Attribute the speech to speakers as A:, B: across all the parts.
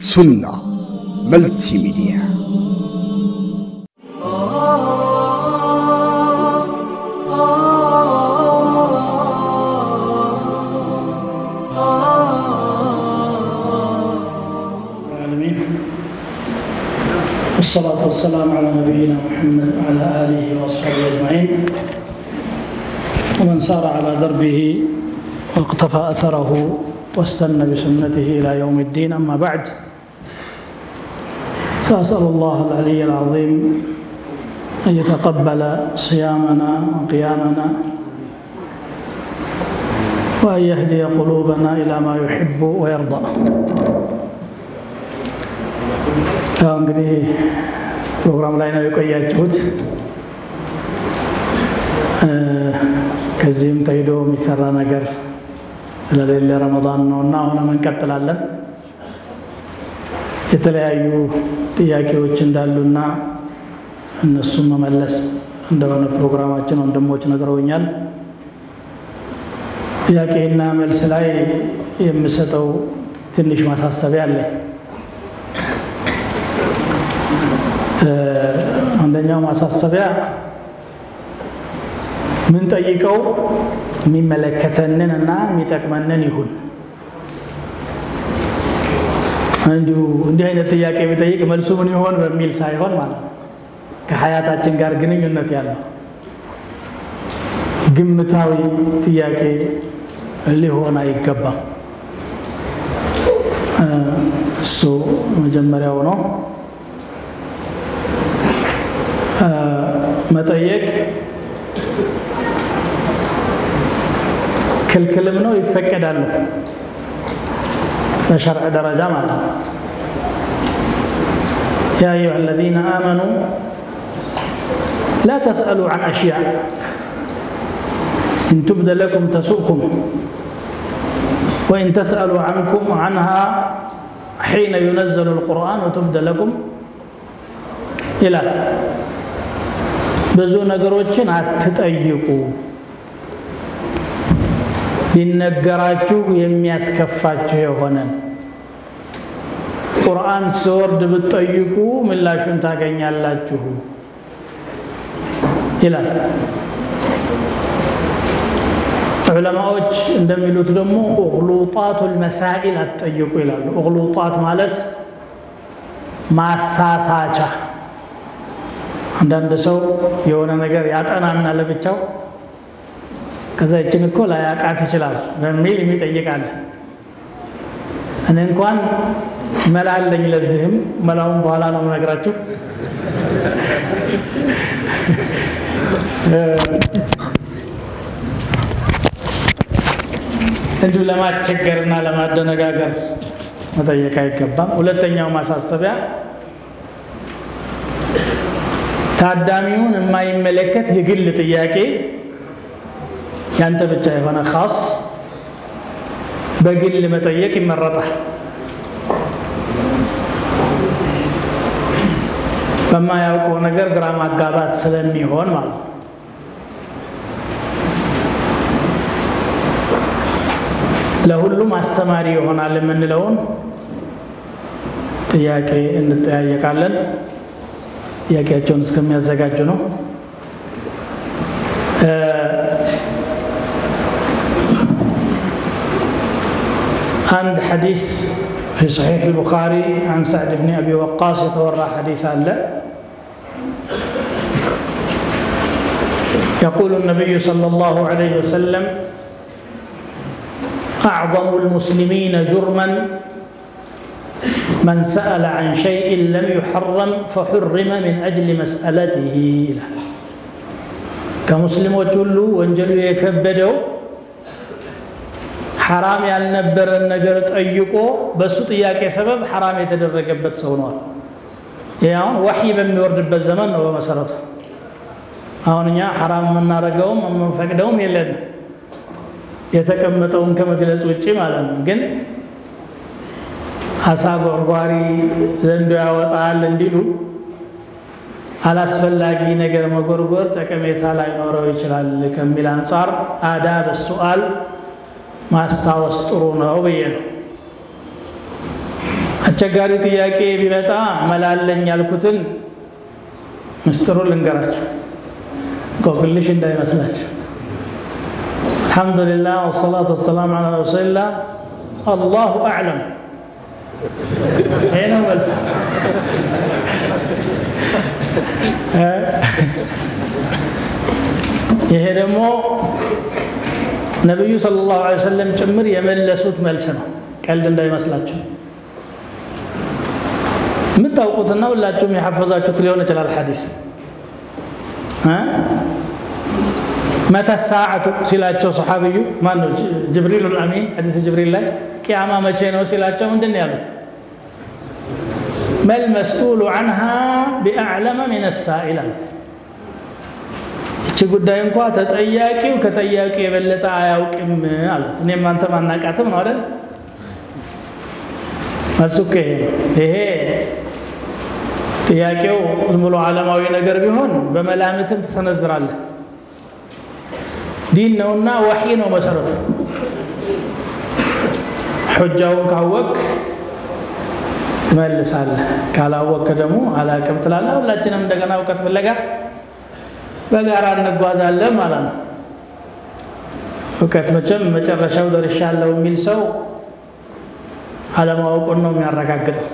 A: سنة ملتي
B: ميديا والصلاة والسلام على نبينا محمد وعلى آله سار على دربه واقتفى أثره واستنى بسنته إلى يوم الدين أما بعد فأسأل الله العلي العظيم أن يتقبل صيامنا وقيامنا وأن يهدي قلوبنا إلى ما يحب ويرضى ያው እንግዲህ ፕሮግራም ላይ ነው የቆያችሁት። ከዚህም ተሄዶ የሚሰራ ነገር ስለሌለ ረመዳን ነው እና አሁንም እንቀጥላለን። የተለያዩ ጥያቄዎች እንዳሉና እነሱም መመለስ እንደሆነ ፕሮግራማችን ወንድሞች ነግረውኛል። ጥያቄና መልስ ላይ የምሰጠው ትንሽ ማሳሰቢያ አለኝ። አንደኛው ማሳሰቢያ ምን ጠይቀው የሚመለከተንን እና የሚጠቅመንን ይሁን። እንዲሁ እንዲህ አይነት ጥያቄ ቢጠይቅ መልሱ ምን ይሆን በሚል ሳይሆን ማለት ነው። ከሀያታችን ጋር ግንኙነት ያለው ግምታዊ ጥያቄ ሊሆን አይገባም። እሱ መጀመሪያው ነው። መጠየቅ ክልክልም ነው ይፈቀዳል በሸርዕ ደረጃ ማለት ነው ያ አዩሃ አለዚነ አመኑ ላ ተስአሉ ዐን አሽያ ኢን ቱብደ ለኩም ተሱእኩም ወኢን ተስአሉ ዐንኩም ዐንሃ ሒነ ዩነዘሉ ልቁርአን ወቱብደ ለኩም ይላል ብዙ ነገሮችን አትጠይቁ፣ ቢነገራችሁ የሚያስከፋችሁ የሆነን ቁርአን ሲወርድ ብትጠይቁ ምላሹን ታገኛላችሁ ይላል። ዑለማዎች እንደሚሉት ደግሞ እቅሉጣቱል መሳኢል አትጠይቁ ይላሉ። እቅሉጣት ማለት ማሳሳቻ አንዳንድ ሰው የሆነ ነገር ያጠናና ለብቻው ከዛ ይችን እኮ ላያቃት ይችላል በሚል የሚጠይቃል። እኔ እንኳን መላ አለኝ ለዚህም መላውን በኋላ ነው የምነግራችሁ። እንዲሁ ለማስቸገርና ለማደነጋገር መጠየቅ አይገባም። ሁለተኛው ማሳሰቢያ ታዳሚውን የማይመለከት የግል ጥያቄ ያንተ ብቻ የሆነ ኻስ በግል መጠየቅ ይመረጣል። በማያውቀው ነገር ግራ ማጋባት ስለሚሆን ማለት ነው። ለሁሉም አስተማሪ ይሆናል የምንለውን ጥያቄ እንጠያየቃለን። ጥያቄያቸውን እስከሚያዘጋጁ ነው። عند حديث في صحيح البخاري عن سعد بن أبي وقاص يتورى حديث لا. يقول النبي صلى الله عليه وسلم أعظم المسلمين جرما من سأل عن شيء لم يحرم فحرم من أجل مسألته له. كمسلم وجل وانجل يكبدوا ሐራም ያልነበረን ነገር ጠይቆ በሱ ጥያቄ ሰበብ ሐራም የተደረገበት ሰው ነዋል። ይህ አሁን ዋሕይ በሚወርድበት ዘመን ነው በመሰረቱ። አሁን እኛ ሐራም የምናደርገውም የምንፈቅደውም የለንም የተቀመጠውን ከመግለጽ ውጭ ማለት ነው ግን አሳ ጎርጓሪ ዘንዶ ያወጣል እንዲሉ አላስፈላጊ ነገር መጎርጎር ጠቀሜታ ላይኖረው ይችላል ከሚል አንጻር አዳብ ሱአል ማስታወስ ጥሩ ነው ብዬ ነው። አስቸጋሪ ጥያቄ ቢመጣ መላለኝ ያልኩትን ምስጢሩን ልንገራቸው፣ እንቆቅልሽ እንዳይመስላቸው። አልሐምዱሊላህ ወሰላቱ ወሰላም አላ ረሱሊላህ አላሁ አዕለም። ይህ ነው መልስ። ይሄ ደግሞ ነቢዩ ሰለላሁ ዐለይሂ ወሰለም ጭምር የመለሱት መልስ ነው። ቀልድ እንዳይመስላችሁ የምታውቁትና ሁላችሁም የሐፈዛችሁት ሊሆን ይችላል። ሐዲስ መተ ሰዓቱ ሲላቸው ሰሓቢዩ ማን ነው? ጅብሪል አልአሚን ሐዲስ ጅብሪል ላይ ቅያማ መቼ ነው ሲላቸው ምንድን ነው ያሉት? መልመስኡሉ ዐንሃ ቢአዕለመ ሚነ ሳኢል አሉት። እቺ ጉዳይ እንኳ ተጠያቂው ከጠያቂው የበለጠ አያውቅም አሉት። እኔም አንተም አናቃትም ነው አይደል? መልሱ እኮ ይሄ ነው። ይሄ ጥያቄው ዝም ብሎ ዓለማዊ ነገር ቢሆን በመላምትም ትሰነዝራለህ። ዲን ነውና ወሕይ ነው መሰረቱ። ሑጃውን ካወቅ ትመልሳለህ፣ ካላወቅ ደግሞ አላቅም ትላለህ። ሁላችንም እንደገና እውቀት ፍለጋ በጋራ እንጓዛለን ማለት ነው። እውቀት መቼም መጨረሻው ደርሻለሁ የሚል ሰው አለማወቁን ነው የሚያረጋግጠው።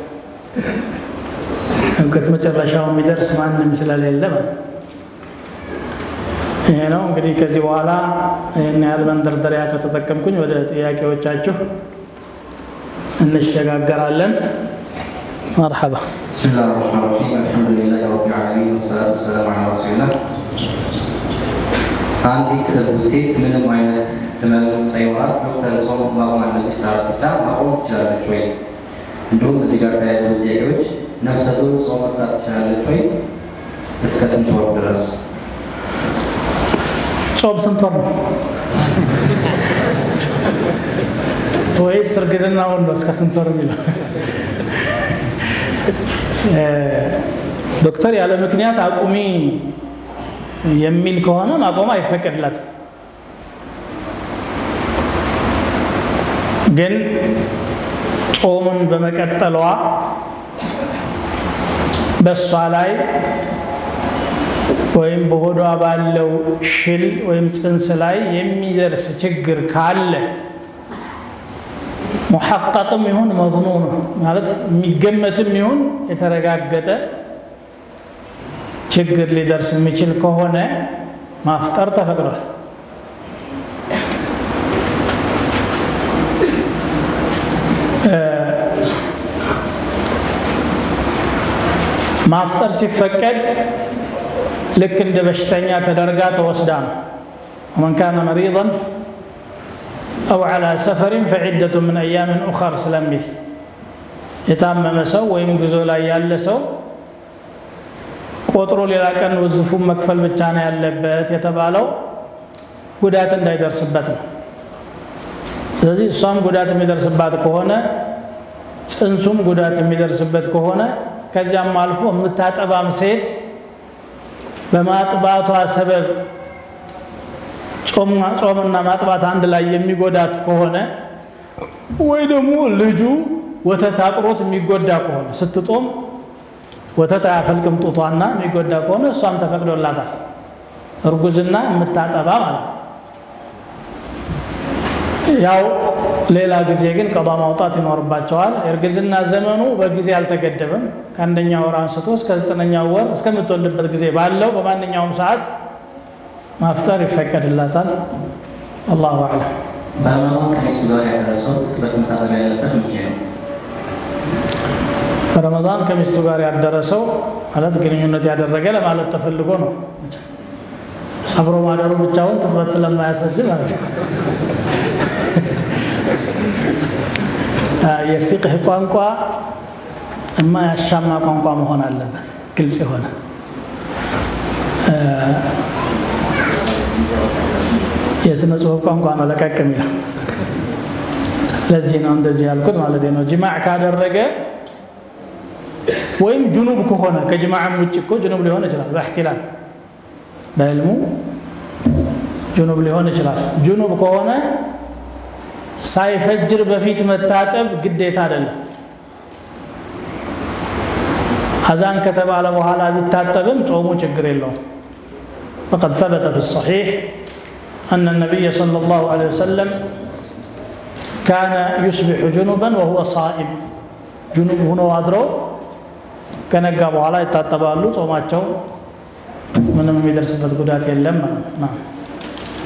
B: እውቀት መጨረሻው የሚደርስ ማንም ስለሌለ ማለት ይሄ ነው እንግዲህ። ከዚህ በኋላ ይህን ያህል መንደርደሪያ ከተጠቀምኩኝ ወደ ጥያቄዎቻችሁ እንሸጋገራለን። መርሐባ
C: ብስሚላህ ራህማን ራሂም አልሐምዱሊላህ ረቢል ዓለሚን ወሰላቱ ወሰላሙ ዐላ ረሱሊላህ። አንዲት እርጉዝ ሴት ምንም አይነት ህመም ሳይኖራት ዶክተር ጾም ማቆም አለብሽ ስላላት ብቻ ማቆም ትችላለች ወይ? እንዲሁም እዚህ ጋር ተያይዞ ጥያቄዎች ነፍሰ ጡር ጾም መፍታት ትችላለች ወይ? እስከ ስንት ወር ድረስ?
B: ጾም ስንት ወር ነው? ወይስ እርግዝናውን ነው እስከ ስንት ወር የሚለው? ዶክተር ያለ ምክንያት አቁሚ የሚል ከሆነ ማቆም አይፈቀድላትም። ግን ጾምን በመቀጠሏ በእሷ ላይ ወይም በሆዷ ባለው ሽል ወይም ጽንስ ላይ የሚደርስ ችግር ካለ ሙሐቀቅም ይሁን መዝኑን ማለት የሚገመትም ይሁን የተረጋገጠ ችግር ሊደርስ የሚችል ከሆነ ማፍጠር ተፈቅዷል። ማፍጠር ሲፈቀድ ልክ እንደ በሽተኛ ተደርጋ ተወስዳ ነው። ወመን ካነ መሪضን አው ዐላ ሰፈሪን ፈዒደቱ ምን አያምን ኡኸር ስለሚል የታመመ ሰው ወይም ጉዞ ላይ ያለ ሰው ቆጥሮ ሌላ ቀን ውዝፉን መክፈል ብቻ ነው ያለበት የተባለው ጉዳት እንዳይደርስበት ነው። ስለዚህ እሷም ጉዳት የሚደርስባት ከሆነ ጽንሱም ጉዳት የሚደርስበት ከሆነ ከዚያም አልፎ የምታጠባም ሴት በማጥባቷ ሰበብ ጾምና ማጥባት አንድ ላይ የሚጎዳት ከሆነ ወይ ደግሞ ልጁ ወተት አጥሮት የሚጎዳ ከሆነ ስትጦም ወተት አያፈልቅም ጡቷና የሚጎዳ ከሆነ እሷም ተፈቅዶላታል። እርጉዝና የምታጠባ ማለት ነው። ያው ሌላ ጊዜ ግን ቀዷ ማውጣት ይኖርባቸዋል። የእርግዝና ዘመኑ በጊዜ አልተገደበም። ከአንደኛ ወር አንስቶ እስከ ዘጠነኛው ወር እስከምትወልድበት ጊዜ ባለው በማንኛውም ሰዓት ማፍጠር ይፈቀድላታል። አላሁ አዕለም።
C: በረመዳን ከሚስቱ ጋር ያደረሰው
B: ማለት ግንኙነት ያደረገ ለማለት ተፈልጎ ነው። አብሮ ማደሩ ብቻውን ትጥበት ስለማያስፈጅ ማለት ነው። የፊቅህ ቋንቋ የማያሻማ ቋንቋ መሆን አለበት፣ ግልጽ የሆነ የስነ ጽሁፍ ቋንቋ ነው ለቀቅ የሚለው። ለዚህ ነው እንደዚህ ያልኩት ማለት ነው። ጅማዕ ካደረገ ወይም ጅኑብ ከሆነ ከጅማዕም ውጭ እኮ ጅኑብ ሊሆን ይችላል በእሕቲላል በዕልሙ ጅኑብ ሊሆን ይችላል ጅኑብ ከሆነ ሳይፈጅር በፊት መታጠብ ግዴታ አይደለም አዛን ከተባለ በኋላ ቢታጠብም ጾሙ ችግር የለውም فقد ثبت في الصحيح أن النبي صلى الله عليه وسلم كان يصبح جنبا وهو صائم جنوب هنا أدرو ከነጋ በኋላ ይታጠባሉ ጾማቸው ምንም የሚደርስበት ጉዳት የለም ነው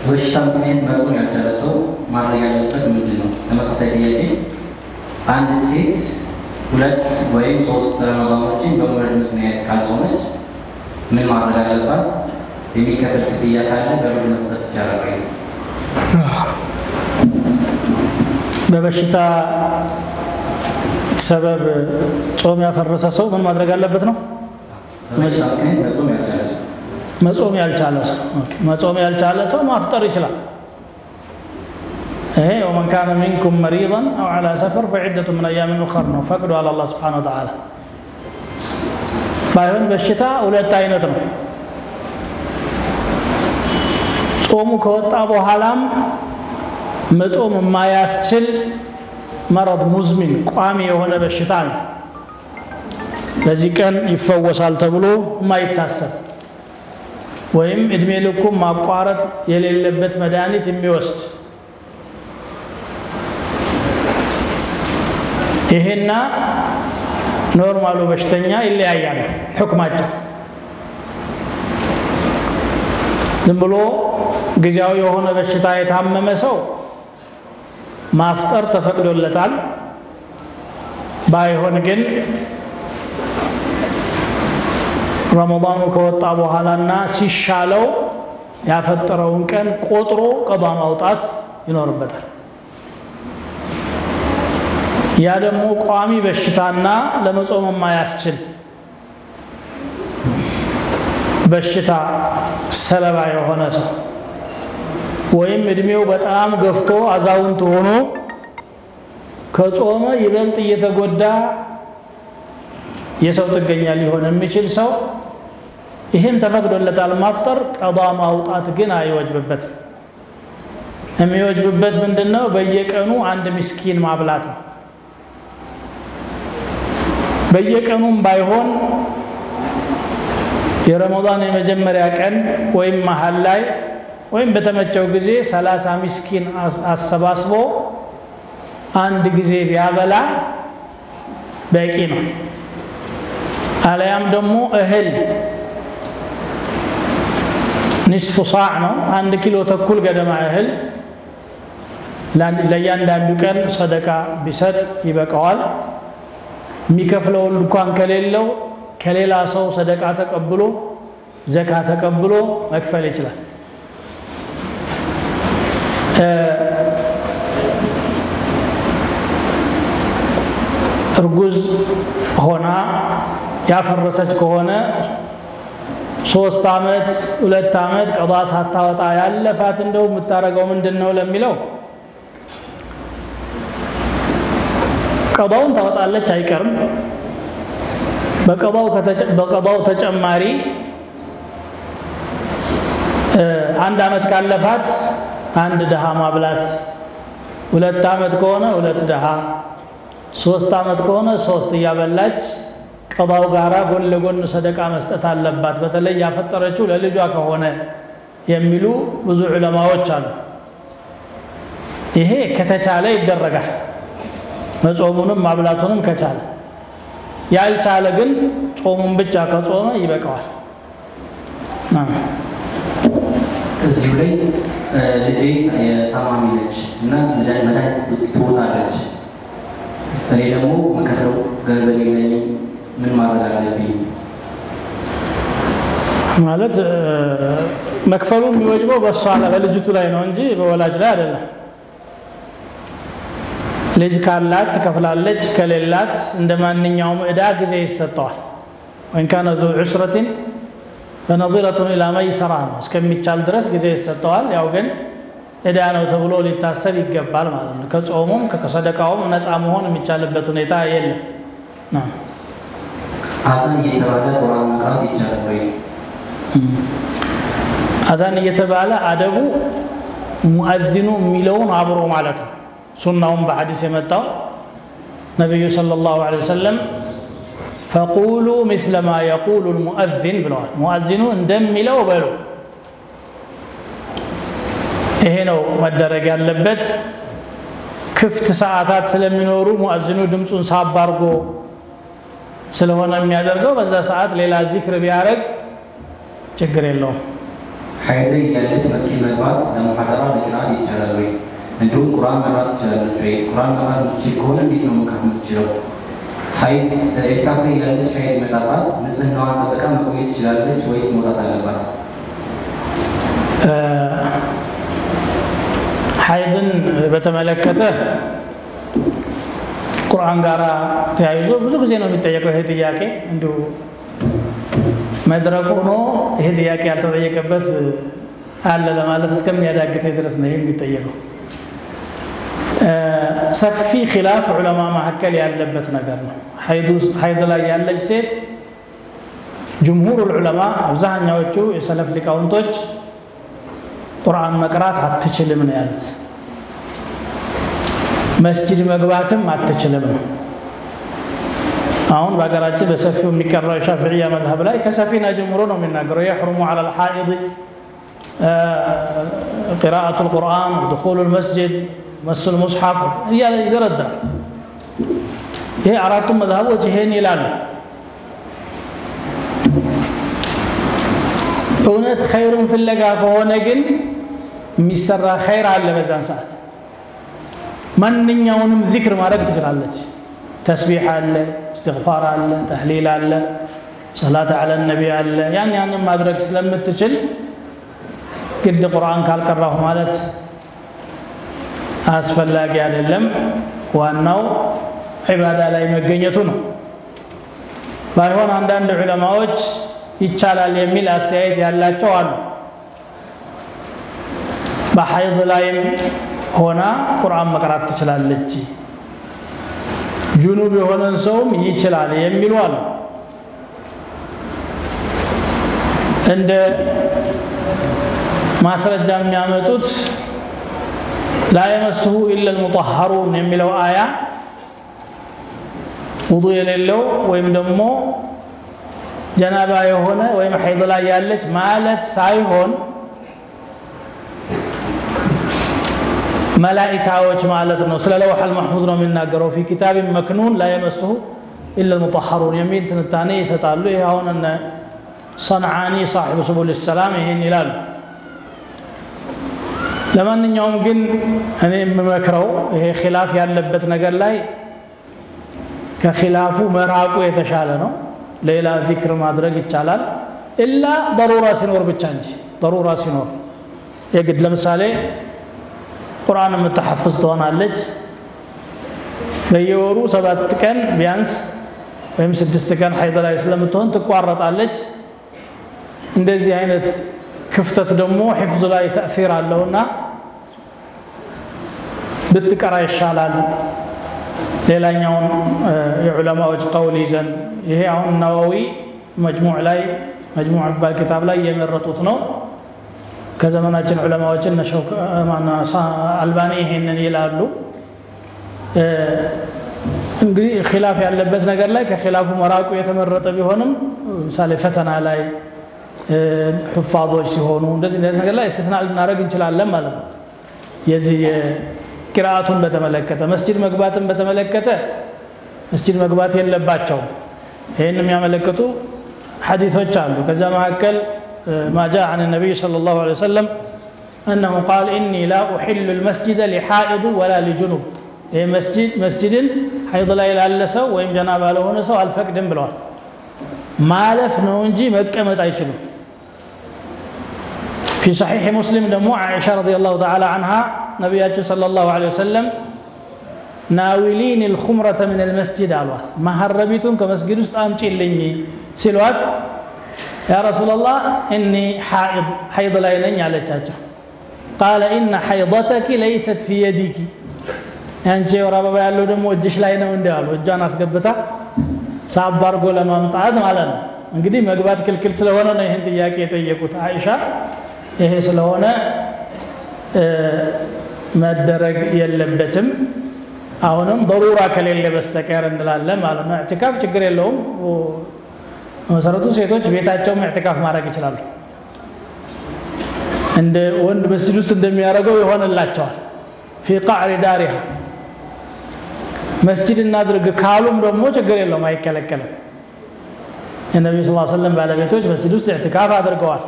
C: በሽታ ምክንያት መጾም ያልቻለ ሰው ማድረግ ያለበት ምንድን ነው? ተመሳሳይ ጥያቄ። አንድ ሴት ሁለት ወይም ሶስት ረመዳኖችን በመውለድ ምክንያት ካልጾመች ምን ማድረግ አለባት? የሚከፈል ክፍያ ካለ በብር መስጠት ይቻላል ወይ?
B: በበሽታ ሰበብ ጾም ያፈረሰ ሰው ምን ማድረግ አለበት ነው?
C: በበሽታ ምክንያት መጾም ያልቻለ ሰው።
B: መጾም ያልቻለ ሰው OK። መጾም ያልቻለ ሰው ማፍጠር ይችላል። ይሄ ومن كان منكم مريضا أو على سفر فعدة من أيام أخر ነው። ፈቅዷል አላህ سبحانه وتعالى። ባይሆን በሽታ ሁለት አይነት ነው። ጾሙ ከወጣ በኋላም መጾም የማያስችል መረድ ሙዝሚን ቋሚ የሆነ በሽታ ነው። በዚህ ቀን ይፈወሳል ተብሎ የማይታሰብ ወይም እድሜ ልኩም ማቋረጥ የሌለበት መድኃኒት የሚወስድ ይሄና ኖርማሉ በሽተኛ ይለያያሉ ሕክማቸው። ዝም ብሎ ጊዜያዊ የሆነ በሽታ የታመመ ሰው ማፍጠር ተፈቅዶለታል። ባይሆን ግን ረመዳኑ ከወጣ በኋላና ሲሻለው ያፈጠረውን ቀን ቆጥሮ ቀዷ ማውጣት ይኖርበታል። ያ ደግሞ ቋሚ በሽታና ለመጾም የማያስችል በሽታ ሰለባ የሆነ ሰው ወይም እድሜው በጣም ገፍቶ አዛውንት ሆኖ ከጾመ ይበልጥ እየተጎዳ የሰው ጥገኛ ሊሆን የሚችል ሰው ይህም ተፈቅዶለታል። ማፍጠር ቀዷ ማውጣት ግን አይወጅብበትም። የሚወጅብበት ምንድን ነው በየቀኑ አንድ ምስኪን ማብላት ነው። በየቀኑም ባይሆን የረመዳን የመጀመሪያ ቀን ወይም መሀል ላይ ወይም በተመቸው ጊዜ ሰላሳ ምስኪን አሰባስቦ አንድ ጊዜ ቢያበላ በቂ ነው። አለያም ደግሞ እህል ኒስፉ ሳዕ ነው። አንድ ኪሎ ተኩል ገደማ እህል ለእያንዳንዱ ቀን ሰደቃ ቢሰጥ ይበቃዋል። የሚከፍለውን እንኳን ከሌለው ከሌላ ሰው ሰደቃ ተቀብሎ ዘካ ተቀብሎ መክፈል ይችላል እርጉዝ ሆና ያፈረሰች ከሆነ ሶስት አመት ሁለት አመት ቀዷ ሳታወጣ ያለፋት እንደው የምታደርገው ምንድን ነው ለሚለው ቀዷውን ታወጣለች አይቀርም። በቀዷው ተጨማሪ አንድ አመት ካለፋት አንድ ድሃ ማብላት። ሁለት አመት ከሆነ ሁለት ድሃ ሶስት አመት ከሆነ ሶስት እያበላች ቀባው ጋራ ጎን ለጎን ሰደቃ መስጠት አለባት። በተለይ ያፈጠረችው ለልጇ ከሆነ የሚሉ ብዙ ዑለማዎች አሉ። ይሄ ከተቻለ ይደረጋል። መጾሙንም ማብላቱንም ከቻለ። ያልቻለ ግን ጾሙን ብቻ ከጾመ ይበቃዋል
C: እዚሁ ላይ ልጄ ታማሚ ነች እና መድኃኒት ትወጣለች። እኔ ደግሞ መከተው ገንዘብ የለኝም ምን ማድረግ አለብኝ?
B: ማለት መክፈሉ የሚወጅበው በእሷ በልጅቱ ላይ ነው እንጂ በወላጅ ላይ አይደለም። ልጅ ካላት ትከፍላለች ከሌላት እንደ ማንኛውም እዳ ጊዜ ይሰጠዋል። ወይን ካነ ዑስረትን ፈነظረቱን ኢላ መይሰራ ነው እስከሚቻል ድረስ ጊዜ ይሰጠዋል። ያው ግን እዳ ነው ተብሎ ሊታሰብ ይገባል ማለት ነው። ከጾሙም ከሰደቃውም ነፃ መሆን የሚቻልበት ሁኔታ የለም።
C: አዛን እየተባለ ቁርአን መቅራት ይቻላል ወይ?
B: አዛን እየተባለ አደቡ ሙአዚኑ የሚለውን አብሮ ማለት ነው። ሱናውን በሐዲስ የመጣው ነቢዩ ሰለላሁ ዐለይሂ ወሰለም ፈቁሉ ምስለ ማ የቁሉ ልሙአዚን ብለዋል። ሙአዚኑ እንደሚለው በሉ። ይሄ ነው መደረግ ያለበት። ክፍት ሰዓታት ስለሚኖሩ ሙአዚኑ ድምፁን ሳብ አድርጎ ስለሆነ የሚያደርገው በዛ ሰዓት ሌላ ዚክር ቢያደርግ ችግር የለውም።
C: ሀይድ እያለች መስጊድ መግባት ለሙሐደራ ለቅራአት ይቻላል ወይ? እንዲሁም ቁርአን መቅራት ትችላለች ወይ? ቁርአን የምትችል ከሆነ እንዴት ነው መቅራት የምትችለው? ሀይድ ኢዕቲካፍ እያለች ሀይድ መጣባት ንጽህናዋን ጠብቃ መቆየት ትችላለች ወይስ መውጣት አለባት?
B: ሀይድን በተመለከተ ቁርአን ጋር ተያይዞ ብዙ ጊዜ ነው የሚጠየቀው ይሄ ጥያቄ። እንዲሁ መድረክ ሆኖ ይሄ ጥያቄ ያልተጠየቀበት አለ ለማለት እስከሚያዳግተኝ ድረስ ነው ይሄ የሚጠየቀው። ሰፊ ኪላፍ ዑለማ መካከል ያለበት ነገር ነው። ሀይድ ላይ ያለች ሴት ጅምሁር ዑለማ አብዛኛዎቹ የሰለፍ ሊቃውንቶች ቁርአን መቅራት አትችልም ነው ያሉት። መስጂድ መግባትም አትችልም ነው። አሁን በሀገራችን በሰፊው የሚቀራው የሻፊዕያ መዝሀብ ላይ ከሰፊና ጀምሮ ነው የሚናገረው የሕሩሙ ዐላ ልሓኢድ ቂራአቱ ልቁርአን ድኹሉ ልመስጅድ መሱ ልሙስሓፍ እያለ ይደረድራል። ይሄ አራቱም መዝሀቦች ይሄን ይላሉ። እውነት ኸይሩን ፍለጋ ከሆነ ግን የሚሰራ ኸይር አለ። በዛን ሰዓት ማንኛውንም ዚክር ማድረግ ትችላለች። ተስቢሕ አለ፣ እስትግፋር አለ፣ ተህሊል አለ፣ ሰላት ዐለ ነቢ አለ። ያን ያንን ማድረግ ስለምትችል ግድ ቁርአን ካልቀራሁ ማለት አስፈላጊ አይደለም። ዋናው ዒባዳ ላይ መገኘቱ ነው። ባይሆን አንዳንድ ዑለማዎች ይቻላል የሚል አስተያየት ያላቸው አሉ። በሐይድ ላይም ሆና ቁርአን መቅራት ትችላለች፣ ጁኑብ የሆነን ሰውም ይችላል የሚሉ አሉ። እንደ ማስረጃ የሚያመጡት ላ የመስሁ ኢላ ልሙጠሀሩን የሚለው አያ ውዱ የሌለው ወይም ደግሞ ጀናባ የሆነ ወይም ሐይድ ላይ ያለች ማለት ሳይሆን መላኢካዎች ማለት ነው። ስለ ለውሐል መሕፉዝ ነው የሚናገረው። ፊ ኪታቢን መክኑን ላ የመስሁ ኢላ ልሙጠሀሩን የሚል ትንታኔ ይሰጣሉ። ይህ አሁን እነ ሰንዓኒ ሳሒቡ ሱቡል ሰላም ይህን ይላሉ። ለማንኛውም ግን እኔ የምመክረው ይሄ ኪላፍ ያለበት ነገር ላይ ከኪላፉ መራቁ የተሻለ ነው። ሌላ ዚክር ማድረግ ይቻላል፣ ኢላ ደሩራ ሲኖር ብቻ እንጂ ደሩራ ሲኖር የግድ ለምሳሌ ቁርአን የምትሐፍዝ ትሆናለች። በየወሩ ሰባት ቀን ቢያንስ ወይም ስድስት ቀን ሐይድ ላይ ስለምትሆን ትቋረጣለች። እንደዚህ አይነት ክፍተት ደግሞ ሒፍዙ ላይ ተእሲር አለውና ብትቀራ ይሻላል። ሌላኛውን የዑለማዎች ቀውል ይዘን ይሄ አሁን ነዋዊ መጅሙዕ ላይ መጅሙዕ የሚባል ኪታብ ላይ የመረጡት ነው። ከዘመናችን ዑለማዎችን አልባኒ ይሄንን ይላሉ። እንግዲህ ኪላፍ ያለበት ነገር ላይ ከኪላፉ መራቁ የተመረጠ ቢሆንም ምሳሌ ፈተና ላይ ሑፋዞች ሲሆኑ እንደዚህ እንደዚህ ነገር ላይ እስትትና ልናደርግ እንችላለን ማለት ነው። የዚህ ቂራአቱን በተመለከተ መስጂድ መግባትን በተመለከተ መስጂድ መግባት የለባቸውም። ይህን የሚያመለክቱ ሐዲቶች አሉ። ከዛ መካከል ما جاء عن النبي صلى الله عليه وسلم أنه قال إني لا أحل المسجد لحائض ولا لجنوب ይህ መስጂድ መስጂድን ሐይድ ላይ ላለ ሰው ወይም ጀናባ ለሆነ ሰው አልፈቅድም ብለዋል። ማለፍ ነው እንጂ መቀመጥ አይችሉም። ፊ ሰሒሕ ሙስሊም ደግሞ ዓኢሻ ረዲየላሁ ተዓላ አንሃ ነቢያችን ሰለላሁ ዐለይሂ ወሰለም ናዊሊን ልኹምረተ ምን ልመስጂድ አሏት። ማሀረቢቱን ከመስጊድ ውስጥ አምጪልኝ ሲሏት ያ ረሱላላህ እኒ ሓኢድ ሐይድ ላይ ነኝ አለቻቸው። ቃለ ኢነ ሐይደተኪ ለይሰት ፊ የዲኪ ያንቺ የወር አበባ ያለው ደግሞ እጅሽ ላይ ነው እንዲ አሉ። እጇን አስገብታ ሳብ አድርጎ ለማምጣት ማለት ነው። እንግዲህ መግባት ክልክል ስለሆነ ነው ይህን ጥያቄ የጠየቁት አይሻ። ይሄ ስለሆነ መደረግ የለበትም። አሁንም በሩራ ከሌለ በስተቀር እንላለን ማለት ነው። ኢዕቲካፍ ችግር የለውም። መሰረቱ ሴቶች ቤታቸውም ኢዕቲካፍ ማድረግ ይችላሉ። እንደ ወንድ መስጅድ ውስጥ እንደሚያደርገው ይሆንላቸዋል። ፊ ቃዕሪ ዳሪሃ መስጅድ እናድርግ ካሉም ደግሞ ችግር የለውም፣ አይከለከልም። የነቢዩ ስ ሰለም ባለቤቶች መስጅድ ውስጥ ኢዕቲካፍ አድርገዋል።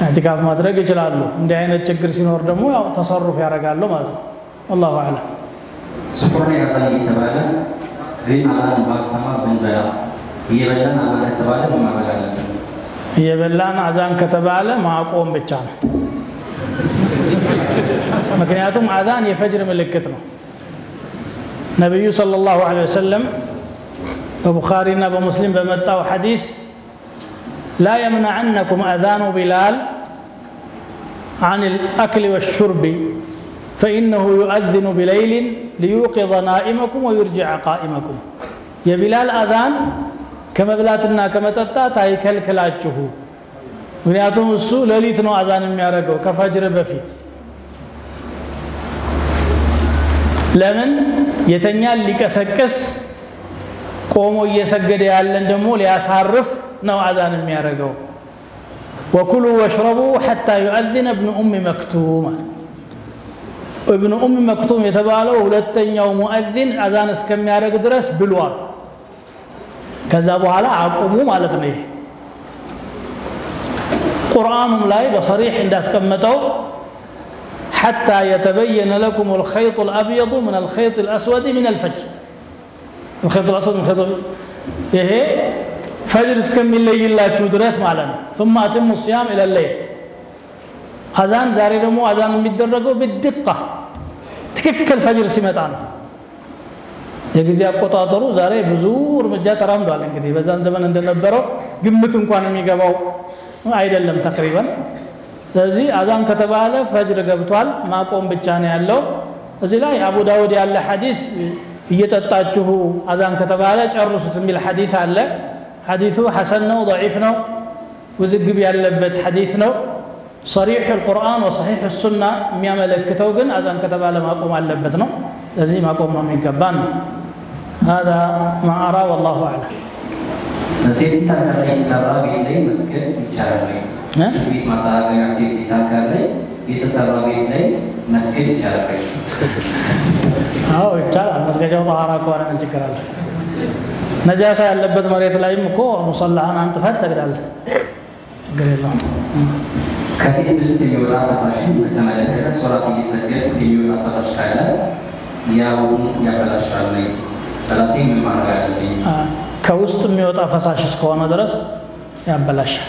B: ኢዕቲካፍ ማድረግ ይችላሉ። እንዲህ አይነት ችግር ሲኖር ደግሞ ያው ተሰሩፍ ያደርጋሉ ማለት ነው። ወላሁ አዕለም።
C: ስፖርት ያጣል እየተባለ ግን አላን ባልሰማ ብንበላ እየበላን አላን ከተባለ ምን ማድረግ አለብን?
B: እየበላን አዛን ከተባለ ማቆም ብቻ ነው። ምክንያቱም አዛን የፈጅር ምልክት ነው። ነቢዩ ሰለላሁ ዐለይሂ ወሰለም በቡኻሪና በሙስሊም በመጣው ሐዲስ ላ የምነዐነኩም አዛኑ ቢላል عن الأكل والشرب فإنه يؤذن بليل ليوقظ نائمكم ويرجع قائمكم የቢላል አዛን ከመብላትና ከመጠጣት አይከልክላችሁ። ምክንያቱም እሱ ሌሊት ነው አዛን የሚያደርገው ከፈጅር በፊት ለምን የተኛን ሊቀሰቅስ ቆሞ እየሰገደ ያለን ደግሞ ሊያሳርፍ ነው አዛን የሚያደርገው። ወኩሉ ወሽረቡ ሐታ ዩአዚነ እብኑ ኡሚ መክቱም እብኑ ኡሚ መክቱም የተባለው ሁለተኛው ሙአዚን አዛን እስከሚያደርግ ድረስ ብሏል። ከዛ በኋላ አቁሙ ማለት ነው። ይሄ ቁርአኑም ላይ በሰሪሕ እንዳስቀመጠው ሐታ የተበየነ ለኩም አልኸይጡ አልአብየዱ ምን አልኸይጥ አልአስወድ ምን አልፈጅር الخيط الأسود من الخيط ይሄ ፈጅር እስከሚለይላችሁ ድረስ ማለት ነው። ثم أتموا الصيام إلى الليل አዛን ዛሬ ደግሞ አዛን የሚደረገው ብድቃ ትክክል ፈጅር ሲመጣ ነው። የጊዜ አቆጣጠሩ ዛሬ ብዙ እርምጃ ተራምዷል። እንግዲህ በዛን ዘመን እንደነበረው ግምት እንኳን የሚገባው አይደለም ተቅሪበን። ስለዚህ አዛን ከተባለ ፈጅር ገብቷል፣ ማቆም ብቻ ነው ያለው። እዚህ ላይ አቡ ዳውድ ያለ ሐዲስ እየጠጣችሁ አዛን ከተባለ ጨርሱት የሚል ሐዲስ አለ። ሐዲሱ ሐሰን ነው ደዒፍ ነው ውዝግብ ያለበት ሐዲስ ነው። ሰሪሕ ልቁርአን ወሰሒሕ ሱና የሚያመለክተው ግን አዛን ከተባለ ማቆም አለበት ነው። ስለዚህ ማቆም ነው የሚገባን ነው። هذا ما أرى والله أعلم
C: ሴፍቲ ታንከር ላይ የተሰራ ቤት ላይ መስገድ ይቻላል ወይ?
B: እ?
C: ቤት ማጠራቀሚያ ሴፍቲ ታንከር ላይ የተሰራ ቤት ላይ መስገድ ይቻላል ወይ?
B: አዎ ይቻላል። መስገጃው ጠኋራ ከሆነ ምን ችግር አለ? ነጃሳ ያለበት መሬት ላይም እኮ ሙሰላህን አንጥፈህ ትሰግዳለህ። ችግር የለውም።
C: ከሴት የሚወጣ ፈሳሽን በተመለከተ ሶላት እየሰገድ የሚወጣ ፈሳሽ ካለ ያውን ያበላሻል? ሰላቴ ምን ማድረግ አለብኝ?
B: ከውስጥ የሚወጣ ፈሳሽ እስከሆነ ድረስ ያበላሻል።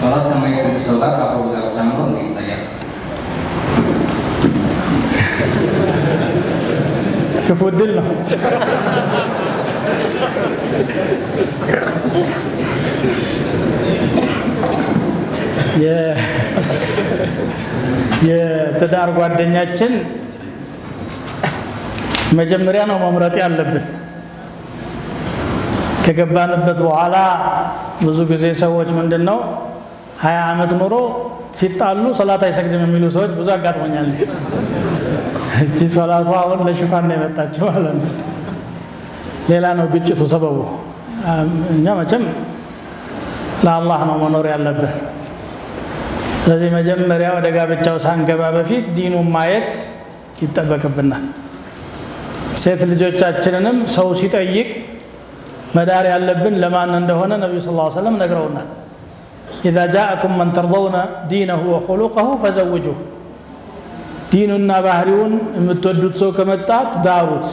C: ሶላት ከማይሰግድ ሰው ጋር አብሮ ጋብቻ መኖር እንዴት ይታያል?
B: ክፉ እድል ነው። የትዳር ጓደኛችን መጀመሪያ ነው መምረጥ ያለብን። ከገባንበት በኋላ ብዙ ጊዜ ሰዎች ምንድን ነው ሀያ ዓመት ኑሮ ሲጣሉ ሰላት አይሰግድም የሚሉ ሰዎች ብዙ አጋጥሞኛል። እቺ ሶላቷ አሁን ለሽፋን ነው የመጣችው ማለት ነው። ሌላ ነው ግጭቱ ሰበቡ። እኛ መቼም ለአላህ ነው መኖር ያለብን። ስለዚህ መጀመሪያ ወደ ጋብቻው ሳንገባ በፊት ዲኑን ማየት ይጠበቅብናል። ሴት ልጆቻችንንም ሰው ሲጠይቅ መዳር ያለብን ለማን እንደሆነ ነቢዩ ስ ሰለም ነግረውናል። ኢዛ ጃአኩም መን ተርضውነ ዲነሁ ወኹሉቀሁ ፈዘውጁህ ዲኑና ባህሪውን የምትወዱት ሰው ከመጣ ዳሩት።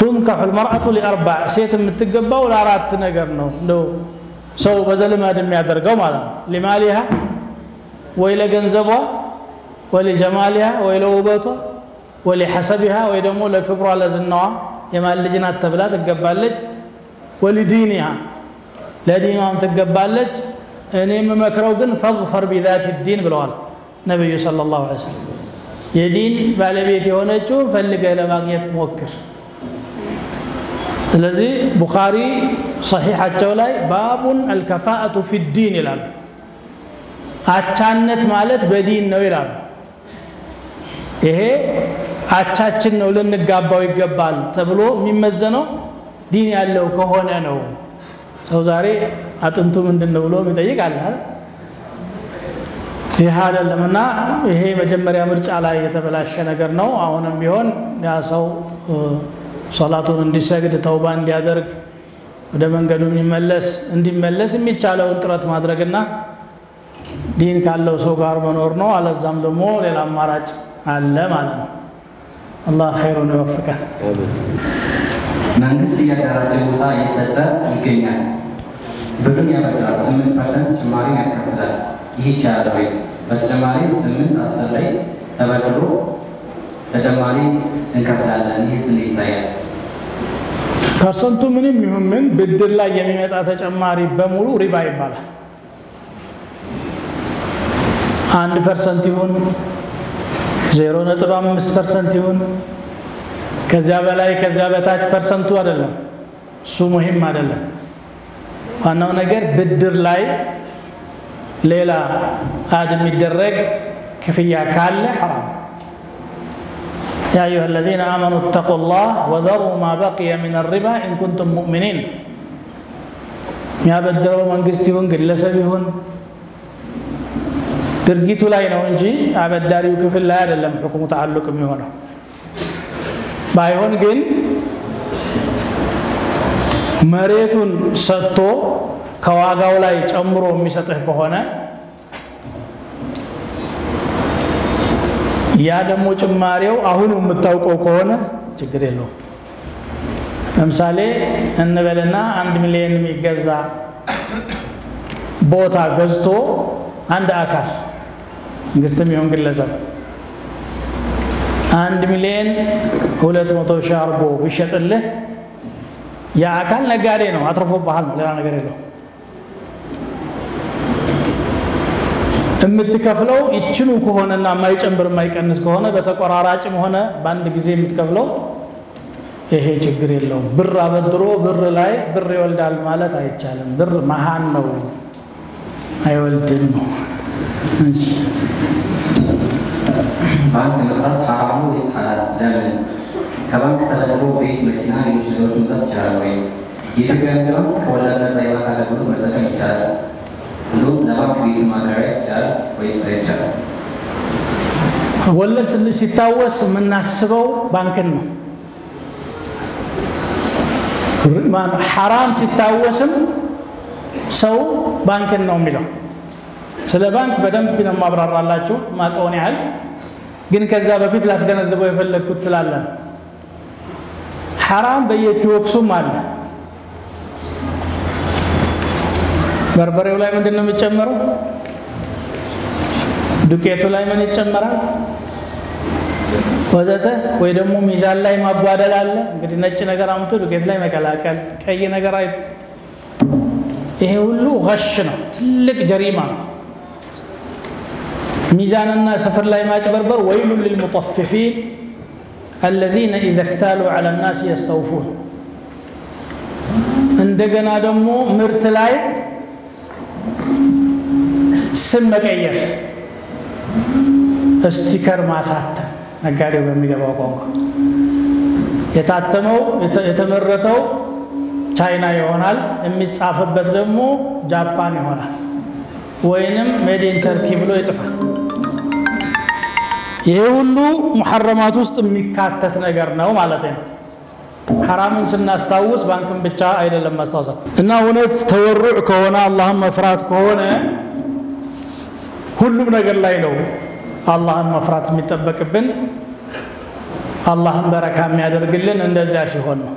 B: ቱንካሑ ልመርአቱ ሊአርባዕ ሴት የምትገባው ለአራት ነገር ነው። እንደው ሰው በዘልማድ የሚያደርገው ማለት ነው። ሊማሊሃ ወይ ለገንዘቧ፣ ወሊጀማሊሃ ወይ ለውበቷ፣ ወሊሐሰቢሃ ወይ ደግሞ ለክብሯ ለዝናዋ የማን ልጅ ናት ተብላ ትገባለች። ولدينها ለዲኗም ትገባለች። እኔ የምመክረው ግን فاظفر بذات الدين ብለዋል ነቢዩ صلى الله عليه وسلم። የዲን ባለቤት የሆነችውን ፈልገህ ለማግኘት ሞክር። ስለዚህ ቡኻሪ ሰሒሓቸው ላይ باب الكفاءة في الدين ይላሉ። አቻነት ማለት በዲን ነው ይላሉ። ይሄ አቻችን ነው ልንጋባው ይገባል ተብሎ የሚመዘነው ዲን ያለው ከሆነ ነው። ሰው ዛሬ አጥንቱ ምንድን ነው ብሎ የሚጠይቅ አለ። ይህ አይደለም እና ይሄ መጀመሪያ ምርጫ ላይ የተበላሸ ነገር ነው። አሁንም ቢሆን ያ ሰው ሶላቱን እንዲሰግድ ተውባ እንዲያደርግ ወደ መንገዱ የሚመለስ እንዲመለስ የሚቻለውን ጥረት ማድረግና ዲን ካለው ሰው ጋር መኖር ነው። አለዛም ደግሞ ሌላ አማራጭ አለ ማለት ነው። አላህ ኸይሩን ይወፍቀን።
C: መንግስት እያደራጀ ቦታ እየሰጠ ይገኛል። ብሩን ያበድራል፣ ስምንት ፐርሰንት ጭማሪ ያስከፍላል። ይህ ይቻላል ወይ? በተጨማሪ ስምንት አስር ላይ ተበድሮ ተጨማሪ እንከፍላለን። ይህስ እንዴት ይታያል?
B: ፐርሰንቱ ምንም ይሁን ምን ብድር ላይ የሚመጣ ተጨማሪ በሙሉ ሪባ ይባላል። አንድ ፐርሰንት ይሁን ዜሮ ነጥብ አምስት ፐርሰንት ይሁን ከዚያ በላይ ከዚያ በታች ፐርሰንቱ አይደለም፣ እሱ مهم አይደለም። ዋናው ነገር ብድር ላይ ሌላ add የሚደረግ ክፍያ ካለ ሐራም። يا أيها الذين آمنوا اتقوا الله وذروا ما بقي من الربا إن كنتم مؤمنين። የሚያበድረው መንግስት ይሁን ግለሰብ ይሁን ድርጊቱ ላይ ነው እንጂ አበዳሪው ክፍል ላይ አይደለም ሕክሙ ተዓሉቅ የሚሆነው። ባይሆን ግን መሬቱን ሰጥቶ ከዋጋው ላይ ጨምሮ የሚሰጥህ ከሆነ ያ ደግሞ ጭማሬው አሁኑ የምታውቀው ከሆነ ችግር የለውም። ለምሳሌ እንበልና አንድ ሚሊዮን የሚገዛ ቦታ ገዝቶ አንድ አካል መንግስትም ይሁን ግለሰብ አንድ ሚሊዮን ሁለት መቶ ሺህ አርጎ ቢሸጥልህ ያ አካል ነጋዴ ነው፣ አትርፎብሃል ነው፣ ሌላ ነገር የለው። የምትከፍለው ይችኑ ከሆነና የማይጨምር የማይቀንስ ከሆነ በተቆራራጭም ሆነ በአንድ ጊዜ የምትከፍለው ይሄ ችግር የለውም። ብር አበድሮ ብር ላይ ብር ይወልዳል ማለት አይቻልም። ብር መሀን ነው፣ አይወልድም ነው።
C: ባንክ መስራት ሐራሙ ወይስ ሐላል? ለምን? ከባንክ ተበድሮ ቤት፣ መኪና፣ ሌሎች ነገሮች መግዛት ይቻላል ወይ? የኢትዮጵያ ባንክ ከወለድ ነፃ የባንክ አገልግሎት መጠቀም ይቻላል? ቤት ማቅረቢያ ይቻላል ወይስ አይቻልም?
B: ወለድ ሲታወስ የምናስበው ባንክን ነው። ሐራም ሲታወስም ሰው ባንክን ነው የሚለው። ስለ ባንክ በደንብ ነው ማብራራላችሁ ማቀውን ያህል ግን ከዛ በፊት ላስገነዝበው የፈለግኩት ስላለ ነው። ሐራም በየኪዮክሱም አለ። በርበሬው ላይ ምንድን ነው የሚጨመረው? ዱቄቱ ላይ ምን ይጨመራል? ወዘተ ወይ ደግሞ ሚዛን ላይ ማጓደል አለ። እንግዲህ ነጭ ነገር አምቶ ዱቄት ላይ መቀላቀል፣ ቀይ ነገር አይ ይሄ ሁሉ ገሽ ነው፣ ትልቅ ጀሪማ ነው። ሚዛንና ስፍር ላይ ማጭበርበር ወይሉን ልልሙጠፊፊን አለዚነ ኢዘ ክታሉ ዐለ ናስ የስተውፉን። እንደገና ደግሞ ምርት ላይ ስም መቀየር፣ sticker ማሳተም። ነጋዴው በሚገባው ቋንቋ። የታተመው የተመረተው ቻይና ይሆናል፣ የሚጻፍበት ደግሞ ጃፓን ይሆናል፣ ወይንም made in Turkey ብሎ ይጽፋል። ይሄ ሁሉ محرمات ውስጥ የሚካተት ነገር ነው ማለት ነው። ሐራምን ስናስታውስ ባንክን ብቻ አይደለም ማስታወሳት። እና እውነት ተወሩዕ ከሆነ አላህን መፍራት ከሆነ ሁሉም ነገር ላይ ነው አላህን መፍራት የሚጠበቅብን። አላህን በረካ የሚያደርግልን እንደዚያ ሲሆን ነው።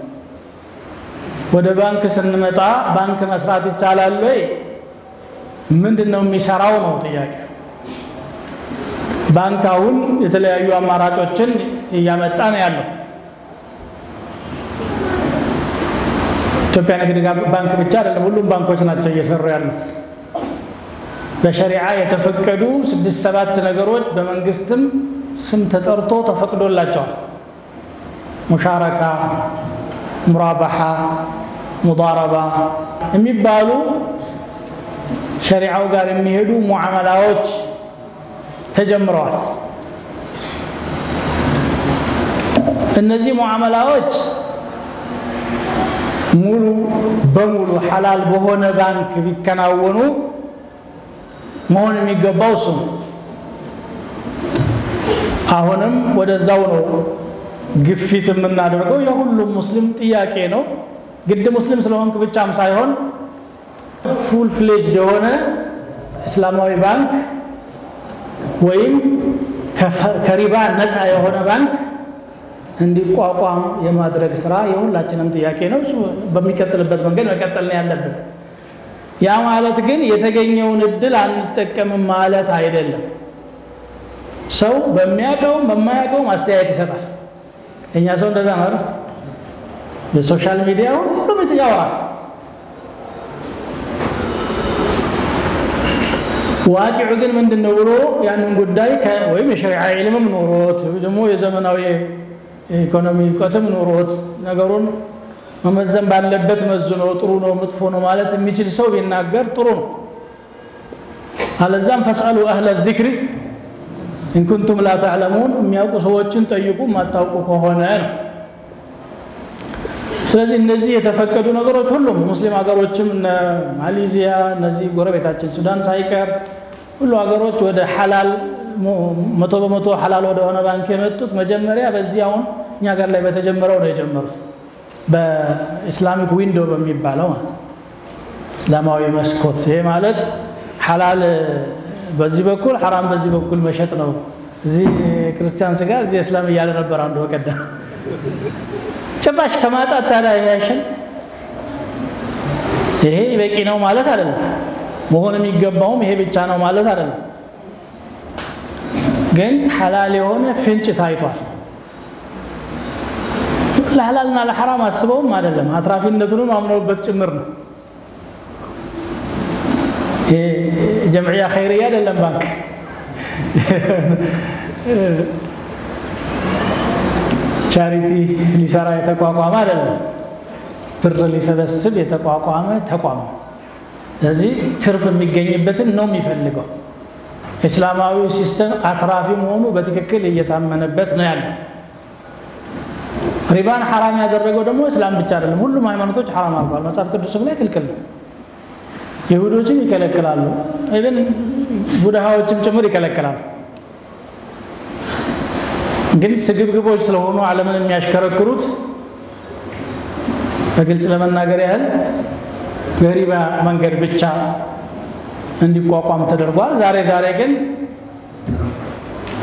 B: ወደ ባንክ ስንመጣ ባንክ መስራት ይቻላል ወይ? ምንድን ነው የሚሰራው ነው ጥያቄ። ባንክ አሁን የተለያዩ አማራጮችን እያመጣ ነው ያለው። ኢትዮጵያ ንግድ ባንክ ብቻ አይደለም፣ ሁሉም ባንኮች ናቸው እየሰሩ ያሉት። በሸሪዓ የተፈቀዱ ስድስት ሰባት ነገሮች በመንግስትም ስም ተጠርቶ ተፈቅዶላቸዋል። ሙሻረካ፣ ሙራባሓ፣ ሙዳረባ የሚባሉ ሸሪዓው ጋር የሚሄዱ ሙዓመላዎች ተጀምረዋል። እነዚህ ሙዓመላዎች ሙሉ በሙሉ ሐላል በሆነ ባንክ ቢከናወኑ መሆን የሚገባው እሱ አሁንም ወደዛው ነው ግፊት የምናደርገው። የሁሉም ሙስሊም ጥያቄ ነው። ግድ ሙስሊም ስለሆንክ ብቻም ሳይሆን full fledged የሆነ እስላማዊ ባንክ ወይም ከሪባ ነፃ የሆነ ባንክ እንዲቋቋም የማድረግ ስራ የሁላችንም ጥያቄ ነው። በሚቀጥልበት መንገድ መቀጠል ነው ያለበት። ያ ማለት ግን የተገኘውን እድል አንጠቀምም ማለት አይደለም። ሰው በሚያውቀውም በማያውቀውም አስተያየት ይሰጣል። የእኛ ሰው እንደዛ ነው። በ social media ሁሉም ያወራል። واقعው ግን ምንድን ነው ብሎ ያንን ጉዳይ ወይም የሸሪዓ ዕልምም ኖሮት ደግሞ የዘመናዊ የኢኮኖሚ እውቀትም ኑሮት ነገሩን መመዘን ባለበት መዝኖ ጥሩ ነው መጥፎ ነው ማለት የሚችል ሰው ቢናገር ጥሩ ነው። አለዛም فاسألوا أهل الذكر إن كنتم لا تعلمون የሚያውቁ ሰዎችን ጠይቁ የማታውቁ ከሆነ ነው። ስለዚህ እነዚህ የተፈቀዱ ነገሮች ሁሉም ሙስሊም ሀገሮችም እነ ማሌዚያ፣ እነዚህ ጎረቤታችን ሱዳን ሳይቀር ሁሉ ሀገሮች ወደ ሐላል መቶ በመቶ ሐላል ወደሆነ ባንክ የመጡት መጀመሪያ በዚህ አሁን እኛ ሀገር ላይ በተጀመረው ነው የጀመሩት። በ Islamic window በሚባለው ማለት እስላማዊ መስኮት። ይሄ ማለት ሐላል በዚህ በኩል ሐራም በዚህ በኩል መሸጥ ነው። እዚህ ክርስቲያን ስጋ እዚህ እስላም እያለ ነበር አንዱ በቀደም። ጭራሽ ከማጣት ታዲያ ያሸን ይሄ በቂ ነው ማለት አይደለም። መሆን የሚገባውም ይሄ ብቻ ነው ማለት አይደለም። ግን ሐላል የሆነ ፍንጭ ታይቷል። ለሐላልና ለሐራም አስበውም አይደለም፣ አትራፊነቱንም አምነውበት ጭምር ነው። جمعية خيرية አይደለም ባንክ charity ሊሰራ የተቋቋመ አይደለም፣ ብር ሊሰበስብ የተቋቋመ ተቋም ነው። ስለዚህ ትርፍ የሚገኝበትን ነው የሚፈልገው። እስላማዊ system አትራፊ መሆኑ በትክክል እየታመነበት ነው ያለው። ሪባን ሐራም ያደረገው ደግሞ እስላም ብቻ አይደለም፣ ሁሉም ሃይማኖቶች ሐራም አድርገዋል። መጽሐፍ ቅዱስም ላይ ክልክል ነው። ይሁዶችም ይከለክላሉ፣ ኢብን ቡድሃዎችም ጭምር ይከለክላሉ። ግን ስግብግቦች ስለሆኑ ዓለምን የሚያሽከረክሩት በግልጽ ለመናገር ያህል በሪባ መንገድ ብቻ እንዲቋቋም ተደርጓል። ዛሬ ዛሬ ግን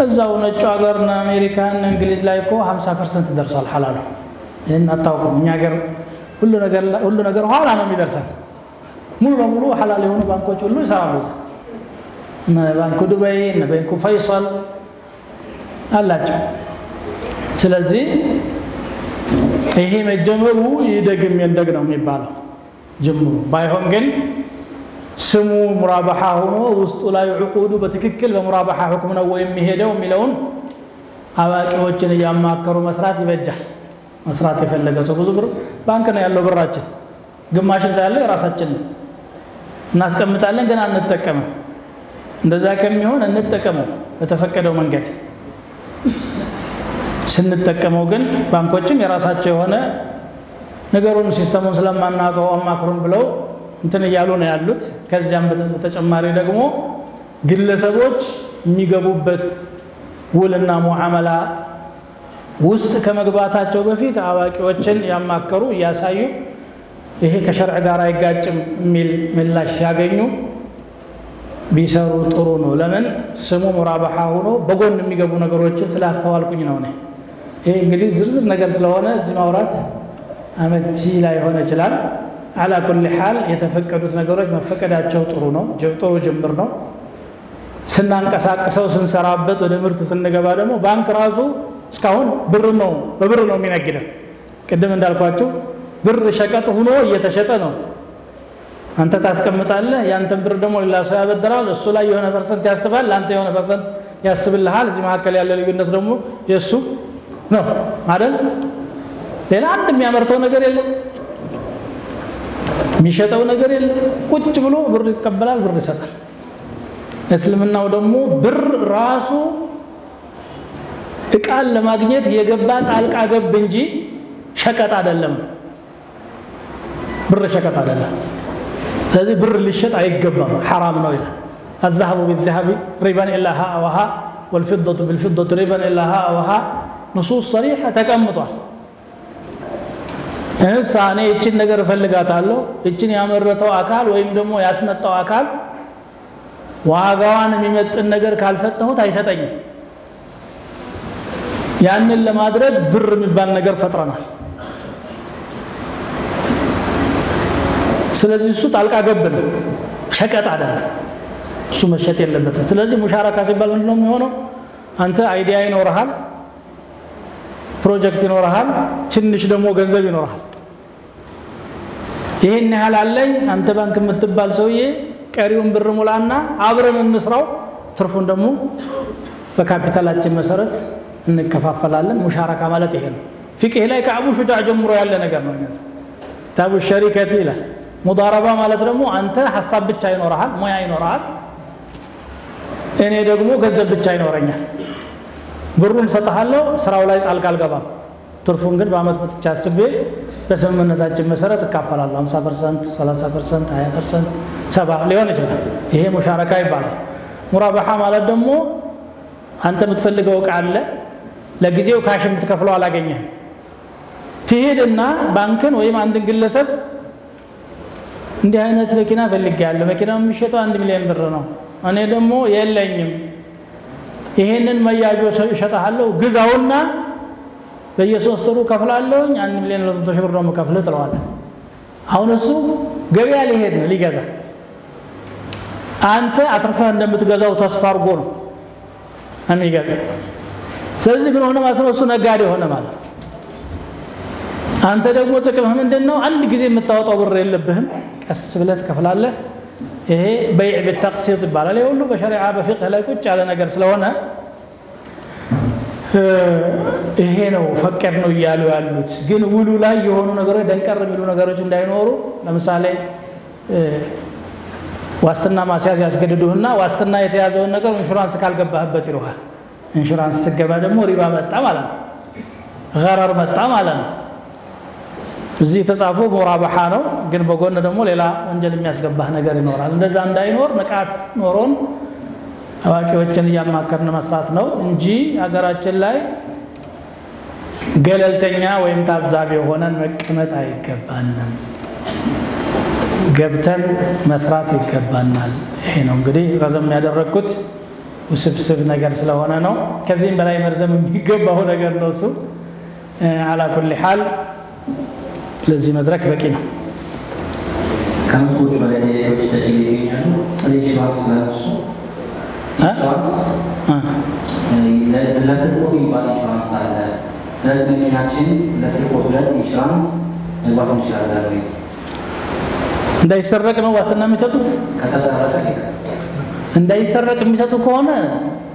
B: እዛው ነጩ ሀገርና አሜሪካን እንግሊዝ ላይ እኮ 50 percent ደርሷል ሐላሉ። ይህን አታውቁም። እኛ ሀገር ሁሉ ነገር ኋላ ነው የሚደርሰን። ሙሉ ለሙሉ ሐላል የሆኑ ባንኮች ሁሉ ይሰራሉ። ባንኩ ዱባይ እነ ባንኩ ፈይሰል አላቸው። ስለዚህ ይሄ መጀመሩ ይደግም የንደግ ነው የሚባለው ጅምሩ። ባይሆን ግን ስሙ ሙራባሓ ሆኖ ውስጡ ላይ ዕቁዱ በትክክል በሙራባሓ ሁክም ነው የሚሄደው የሚለውን አዋቂዎችን እያማከሩ መስራት ይበጃል። መስራት የፈለገ ሰው ብዙ ብር ባንክ ነው ያለው ብራችን፣ ግማሽ እዛ ያለው የራሳችን ነው እናስቀምጣለን፣ ግን አንጠቀምም። እንደዛ ከሚሆን እንጠቀመው በተፈቀደው መንገድ። ስንጠቀመው ግን ባንኮችም የራሳቸው የሆነ ነገሩን system ኡን ስለማናውቀው አማክሩን ብለው እንትን እያሉ ነው ያሉት። ከዚያም በተጨማሪ ደግሞ ግለሰቦች የሚገቡበት ውልና ሙዓመላ ውስጥ ከመግባታቸው በፊት አዋቂዎችን ያማከሩ እያሳዩ ይሄ ከሸርዕ ጋር አይጋጭም የሚል ምላሽ ሲያገኙ ቢሰሩ ጥሩ ነው። ለምን ስሙ ሙራባሓ ሆኖ በጎን የሚገቡ ነገሮችን ስላስተዋልኩኝ ነው። እኔ ይሄ እንግዲህ ዝርዝር ነገር ስለሆነ እዚህ ማውራት አመቺ ላይሆን ይችላል። على كل حال የተፈቀዱት ነገሮች መፈቀዳቸው ጥሩ ነው፣ ጥሩ ጅምር ነው። ስናንቀሳቅሰው ስንሰራበት፣ ወደ ምርት ስንገባ ደግሞ ባንክ ራሱ እስካሁን ብር ነው በብር ነው የሚነግደው። ቅድም እንዳልኳቸው ብር ሸቀጥ ሁኖ እየተሸጠ ነው አንተ ታስቀምጣለህ ያንተን ብር ደግሞ ሌላ ሰው ያበድራል እሱ ላይ የሆነ percent ያስባል ለአንተ የሆነ percent ያስብልሃል እዚህ መካከል ያለ ልዩነት ደግሞ የእሱ ነው አይደል ሌላ አንድ የሚያመርተው ነገር የለም የሚሸጠው ነገር የለም ቁጭ ብሎ ብር ይቀበላል ብር ይሰጣል እስልምናው ደግሞ ብር ራሱ እቃን ለማግኘት የገባ ጣልቃ ገብ እንጂ ሸቀጥ አይደለም ብር ሸቀጥ አይደለም ስለዚህ ብር ሊሸጥ አይገባም ሐራም ነው ይላል الذهب بالذهب ربا إلا هاء وهاء والفضة بالفضة ربا إلا هاء وهاء نصوص صريحة ተቀምጧል እንሳ እኔ ይችን ነገር እፈልጋታለሁ ይችን ያመረተው አካል ወይም ደግሞ ያስመጣው አካል ዋጋዋን የሚመጥን ነገር ካልሰጠሁት አይሰጠኝም። ያንን ለማድረግ ብር የሚባል ነገር ፈጥረናል። ስለዚህ እሱ ጣልቃ ገብ ነው ሸቀጥ አይደለም እሱ መሸጥ የለበትም። ስለዚህ ሙሻረካ ሲባል ምንድነው የሚሆነው? አንተ idea ይኖርሃል ፕሮጀክት ይኖርሃል ትንሽ ደግሞ ገንዘብ ይኖርሃል ይህን ያህል አለኝ አንተ ባንክ የምትባል ሰውዬ ቀሪውን ብር ሙላና አብረን እንስራው። ትርፉን ደግሞ በካፒታላችን መሰረት እንከፋፈላለን። ሙሻረካ ማለት ይሄ ነው። ፊቅህ ላይ ከአቡ ሹጃ ጀምሮ ያለ ነገር ነው كتاب الشركة ይላል። ሙዳረባ ማለት ደግሞ አንተ ሀሳብ ብቻ ይኖርሃል ሙያ ይኖርሃል። እኔ ደግሞ ገንዘብ ብቻ ይኖረኛል። ብሩን እሰጥሃለሁ ስራው ላይ ጣልቃ አልገባም ትርፉን ግን በአመት መጥቻ አስቤ በስምምነታችን መሰረት እካፈላለሁ። 50 percent 30 percent 20 percent ሰባ ሊሆን ይችላል። ይሄ ሙሻረካ ይባላል። ሙራባሓ ማለት ደግሞ አንተ የምትፈልገው እቃ አለ ለጊዜው ካሽ የምትከፍለው አላገኘህም። ትሄድና ባንክን ወይም አንድን ግለሰብ እንዲህ አይነት መኪና ፈልጌያለሁ መኪናው የሚሸጠው አንድ ሚሊዮን ብር ነው እኔ ደግሞ የለኝም ይሄንን መያዦ እሸጠሃለሁ ግዛውና በየሶስት ወሩ ከፍላለሁኝ አንድ ሚሊዮን ሁለት መቶ ሺህ ብር ደግሞ ከፍልህ ትለዋለህ አሁን እሱ ገበያ ሊሄድ ነው ሊገዛ። አንተ አትርፈህ እንደምትገዛው ተስፋ አድርጎ ነው የሚገዛ ስለዚህ ምን ሆነ ማለት ነው? እሱ ነጋዴ ሆነ ማለት አንተ ደግሞ ጥቅምህ ምንድን ነው አንድ ጊዜ የምታወጣው ብር የለብህም። ቀስ ብለህ ትከፍላለህ። ይሄ በይዕ ብተቅሲጥ ይባላል። ይህ ሁሉ በሸሪዓ በፊቅህ ላይ ቁጭ ያለ ነገር ስለሆነ ይሄ ነው ፈቀድ ነው እያሉ ያሉት። ግን ውሉ ላይ የሆኑ ነገሮች ደንቀር የሚሉ ነገሮች እንዳይኖሩ ለምሳሌ ዋስትና ማስያዝ ያስገድዱህና ዋስትና የተያዘውን ነገር ኢንሹራንስ ካልገባህበት ይለሃል ኢንሹራንስ ስገባ ደግሞ ሪባ መጣ ማለት ነው። غرر መጣ ማለት ነው። እዚህ የተጻፈው ሙራባሓ ነው። ግን በጎን ደግሞ ሌላ ወንጀል የሚያስገባህ ነገር ይኖራል። እንደዛ እንዳይኖር ንቃት ኖሮን አዋቂዎችን እያማከርን መስራት ነው እንጂ ሀገራችን ላይ ገለልተኛ ወይም ታዛቢ የሆነን መቀመጥ አይገባንም። ገብተን መስራት ይገባናል። ይሄ ነው እንግዲህ ረዘም ያደረግኩት ውስብስብ ነገር ስለሆነ ነው። ከዚህም በላይ መርዘም የሚገባው ነገር ነው እሱ። على كل حال ለዚህ መድረክ በቂ ነው።
C: ከመቶዎች በላይ ተጭነው ይገኛሉ? ስለነሱ ኢንሹራንስ ለስርቆት የሚባል ኢንሹራንስ አለ ስለዚህ መኪናችን ለስርቆት ብለን ኢንሹራንስ መግባት እንችላለን ወይ
B: እንዳይሰረቅ ነው ዋስትና የሚሰጡት?
C: ከተሰረቀ
B: እንዳይሰረቅ የሚሰጡ ከሆነ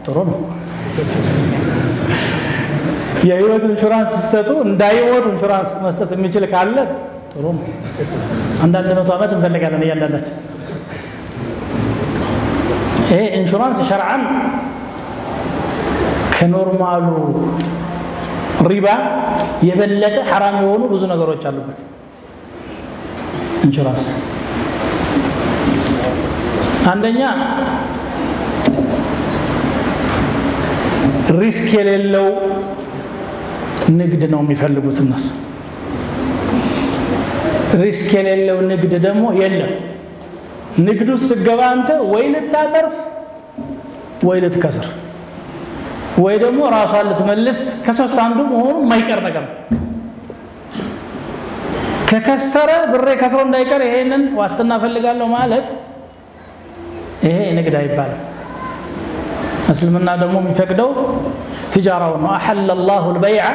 B: ጥሩ ነው። የህይወት ኢንሹራንስ ሲሰጡ እንዳይሞት ኢንሹራንስ መስጠት የሚችል ካለ ጥሩ ነው። አንዳንድ መቶ ዓመት እንፈልጋለን እያንዳንዳችን ይሄ ኢንሹራንስ ሸርዓን ከ normal ኡ ሪባ የበለጠ ሐራም የሆኑ ብዙ ነገሮች አሉበት። ኢንሹራንስ አንደኛ risk የሌለው ንግድ ነው የሚፈልጉት እነሱ። risk የሌለው ንግድ ደግሞ የለም ንግድ ስትገባ አንተ ወይ ልታተርፍ ወይ ልትከስር ወይ ደግሞ ራሷን ልትመልስ ከሶስት አንዱ መሆኑ የማይቀር ነገር ነው። ከከሰረ ብሬ ከስሮ እንዳይቀር ይሄንን ዋስትና ፈልጋለሁ ማለት ይሄ ንግድ አይባልም። እስልምና ደግሞ የሚፈቅደው ትጃራውን ነው። አሐለ ላሁ ልበይዐ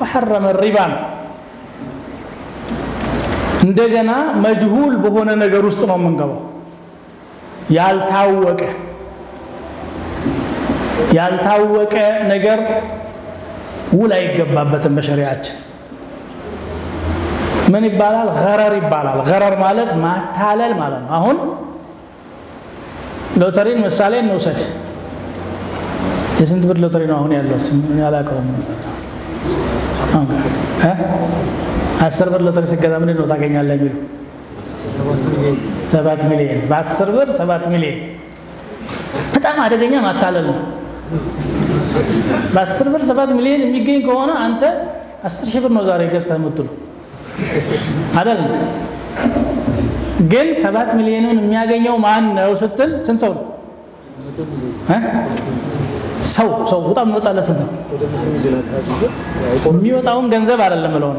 B: ወሐረመ ሪባ ነው እንደገና መጅሁል በሆነ ነገር ውስጥ ነው የምንገባው። ያልታወቀ ያልታወቀ ነገር ውል አይገባበትም በሸሪያችን። ምን ይባላል? ገረር ይባላል። ገረር ማለት ማታለል ማለት ነው። አሁን ሎተሪን ምሳሌ እንውሰድ። የስንት ብር ሎተሪ ነው አሁን ያለው? ያላቀውም አስር ብር ሎተሪ ሲገዛ ምንድን ነው ታገኛለህ የሚሉ ሰባት ሚሊዮን በአስር ብር ሰባት ሚሊዮን በጣም አደገኛ ማታለል ነው። በአስር ብር ሰባት ሚሊዮን የሚገኝ ከሆነ አንተ አስር ሺህ ብር ነው ዛሬ ገዝተህ የምትለው አይደል? ግን ሰባት ሚሊዮኑን የሚያገኘው ማን ነው ስትል ስንት ሰው ነው? ሰው ሰው በጣም የሚወጣለት ስንት ነው? የሚወጣውን ገንዘብ አይደለም ብለው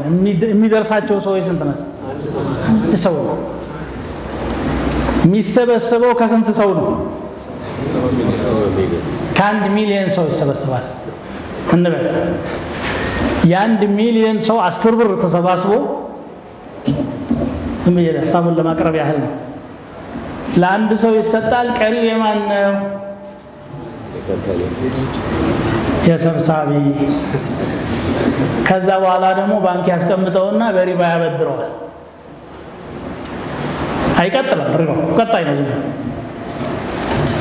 B: የሚደርሳቸው ሰዎች ስንት ናቸው? አንድ ሰው ነው። የሚሰበሰበው ከስንት ሰው ነው? ከአንድ ሚሊዮን ሰው ይሰበሰባል እንበል። የአንድ ሚሊዮን ሰው አስር ብር ተሰባስቦ ሀሳቡን ለማቅረብ ያህል ነው። ለአንድ ሰው ይሰጣል። ቀሪው የማን ነው? የሰብሳቢ። ከዛ በኋላ ደግሞ ባንክ ያስቀምጠውና በሪባ ያበድረዋል። ይቀጥላል። ሪባው ቀጣይ ነው። ዝም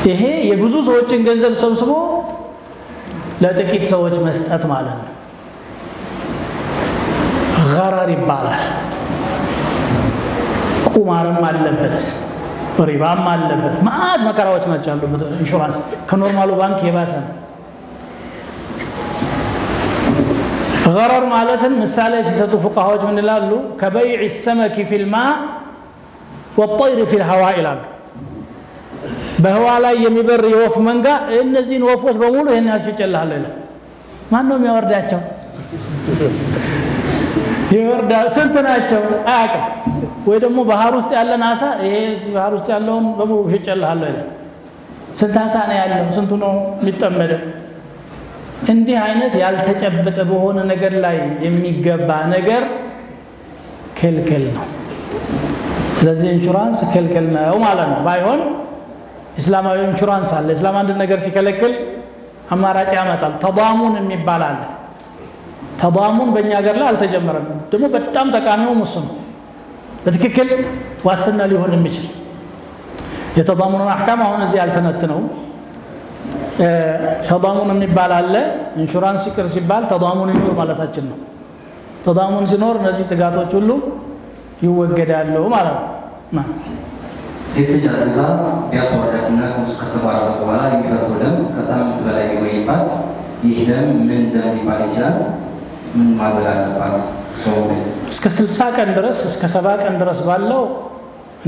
B: ይሄ የብዙ ሰዎችን ገንዘብ ሰብስቦ ለጥቂት ሰዎች መስጠት ማለት ነው። غرر ይባላል። ቁማርም አለበት፣ ሪባም አለበት። መዓት መከራዎች ናቸው ያሉበት። ኢንሹራንስ ከኖርማሉ ባንክ የባሰ ነው። ገረር ማለትን ምሳሌ ሲሰጡ ፉቃሃዎች ምን ይላሉ? ከበይዕ ሰመኪ ፊልማ ወጠይር ፊል ሀዋ ይላሉ። በህዋ ላይ የሚበር የወፍ መንጋ እነዚህን ወፎች በሙሉ ይህን ያህል ይላል። ማን ነው የሚያወርዳቸው? ይወርዳ ስንት ናቸው አያውቅም። ወይ ደግሞ ባህር ውስጥ ያለን አሳ ይሄ ባህር ውስጥ ያለውን በሙሉ ሽጬልሃለሁ ይላል። ስንት አሳ ነው ያለው? ስንቱ ነው የሚጠመደው? እንዲህ አይነት ያልተጨበጠ በሆነ ነገር ላይ የሚገባ ነገር ክልክል ነው። ስለዚህ ኢንሹራንስ ክልክል ነው ማለት ነው። ባይሆን እስላማዊ ኢንሹራንስ አለ። እስላም አንድ ነገር ሲከለክል አማራጭ ያመጣል። تضامن የሚባል አለ። تضامن በእኛ ሀገር ላይ አልተጀመረም። ደግሞ በጣም ጠቃሚውም እሱ ነው። በትክክል ዋስትና ሊሆን የሚችል የ تضامن ኡን أحكام አሁን እዚህ ያልተነተነው تضامن የሚባል አለ። ኢንሹራንስ ይቅር ሲባል تضامن ይኑር ማለታችን ነው። تضامن ሲኖር እነዚህ ጥፋቶች ሁሉ ይወገዳሉ ማለት ነው።
C: ልጅ አርግዛ ቢያስወርዳትና ጽንሱ ከተቋረጠ በኋላ የሚፈሰው ደም ከሳምንት በላይ ቢቆይባት ይህ ደም ምን ደም ሊባል ይችላል? ምን ማድረግ አለባት?
B: እስከ ስልሳ ቀን ድረስ እስከ ሰባ ቀን ድረስ ባለው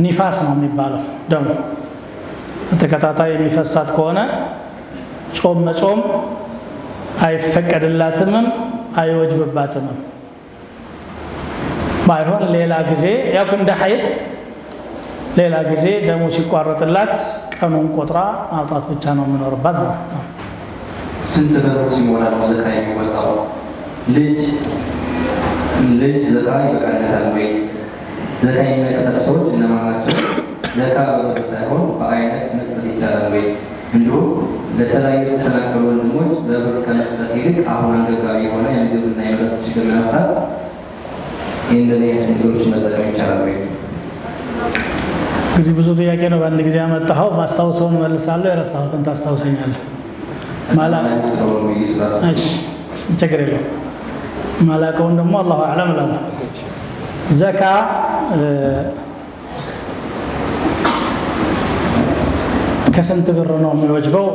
B: ኒፋስ ነው የሚባለው ደሙ ተከታታይ የሚፈሳት ከሆነ ጾም መጾም አይፈቀድላትምም አይወጅብባትምም። ባይሆን ሌላ ጊዜ ያው እንደ ሀይድ ሌላ ጊዜ ደሙ ሲቋረጥላት ቀኑን ቆጥራ ማውጣት ብቻ ነው የሚኖርባት ነው።
C: ስንት ሲሞላ ዘካ የሚወጣው? ልጅ ልጅ ዘካ ይበቃለታል ወይ? ዘካ የሚመለከታቸው ሰዎች እነማን ናቸው? ዘካ በብር ሳይሆን በአይነት መስጠት ይቻላል ወይ? እንዲሁም ለተለያዩ የተሰናከሉ ወንድሞች በብር ከመስጠት ይልቅ አሁን አንገብጋቢ የሆነ የምግብና የመጠጥ ችግር ለመፍታት እንደዚህ አይነት ነገሮችን መጠቀም ይቻላል ወይ?
B: እንግዲህ ብዙ ጥያቄ ነው በአንድ ጊዜ ያመጣኸው። ማስታውሰውን መልሳለሁ፣ የረሳሁትን ታስታውሰኛለህ። ማላ ችግር የለውም። ማላቀውን ደግሞ አላሁ አዕለም እላለሁ። ዘካ ከስንት ብር ነው የሚወጅበው?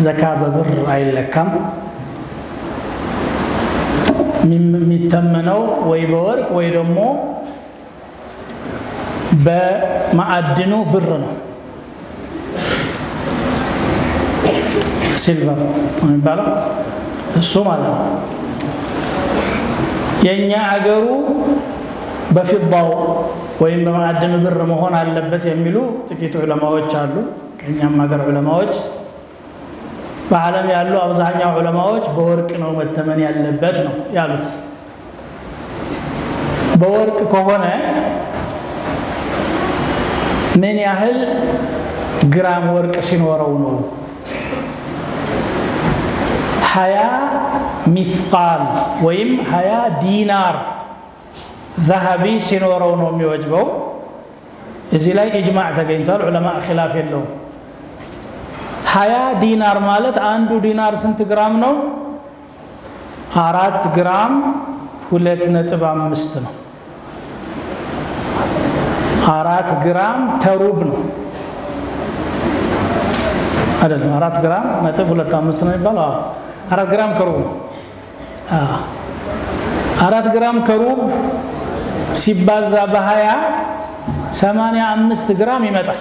B: ዘካ በብር አይለካም። የሚተመነው ወይ በወርቅ ወይ ደግሞ በማዕድኑ ብር ነው። ሲልቨር የሚባለው እሱ ማለት ነው። የእኛ አገሩ በፊዳው ወይም በማዕድኑ ብር መሆን አለበት የሚሉ ጥቂት ዑለማዎች አሉ። ከእኛም ሀገር ዑለማዎች፣ በዓለም ያሉ አብዛኛው ዑለማዎች በወርቅ ነው መተመን ያለበት ነው ያሉት። በወርቅ ከሆነ ምን ያህል ግራም ወርቅ ሲኖረው ነው? ሀያ ሚስቃል ወይም ሀያ ዲናር ዘሀቢ ሲኖረው ነው የሚወጅበው። እዚህ ላይ ኢጅማዕ ተገኝቷል። ዑለማ ኪላፍ የለውም። ሀያ ዲናር ማለት አንዱ ዲናር ስንት ግራም ነው? አራት ግራም ሁለት ነጥብ አምስት ነው። አራት ግራም ተሩብ ነው አይደለም። አራት ግራም ነጥብ ሁለት አምስት ነው የሚባለው። አራት ግራም ከሩብ ነው። አራት ግራም ከሩብ ሲባዛ በሀያ ሰማንያ አምስት ግራም ይመጣል።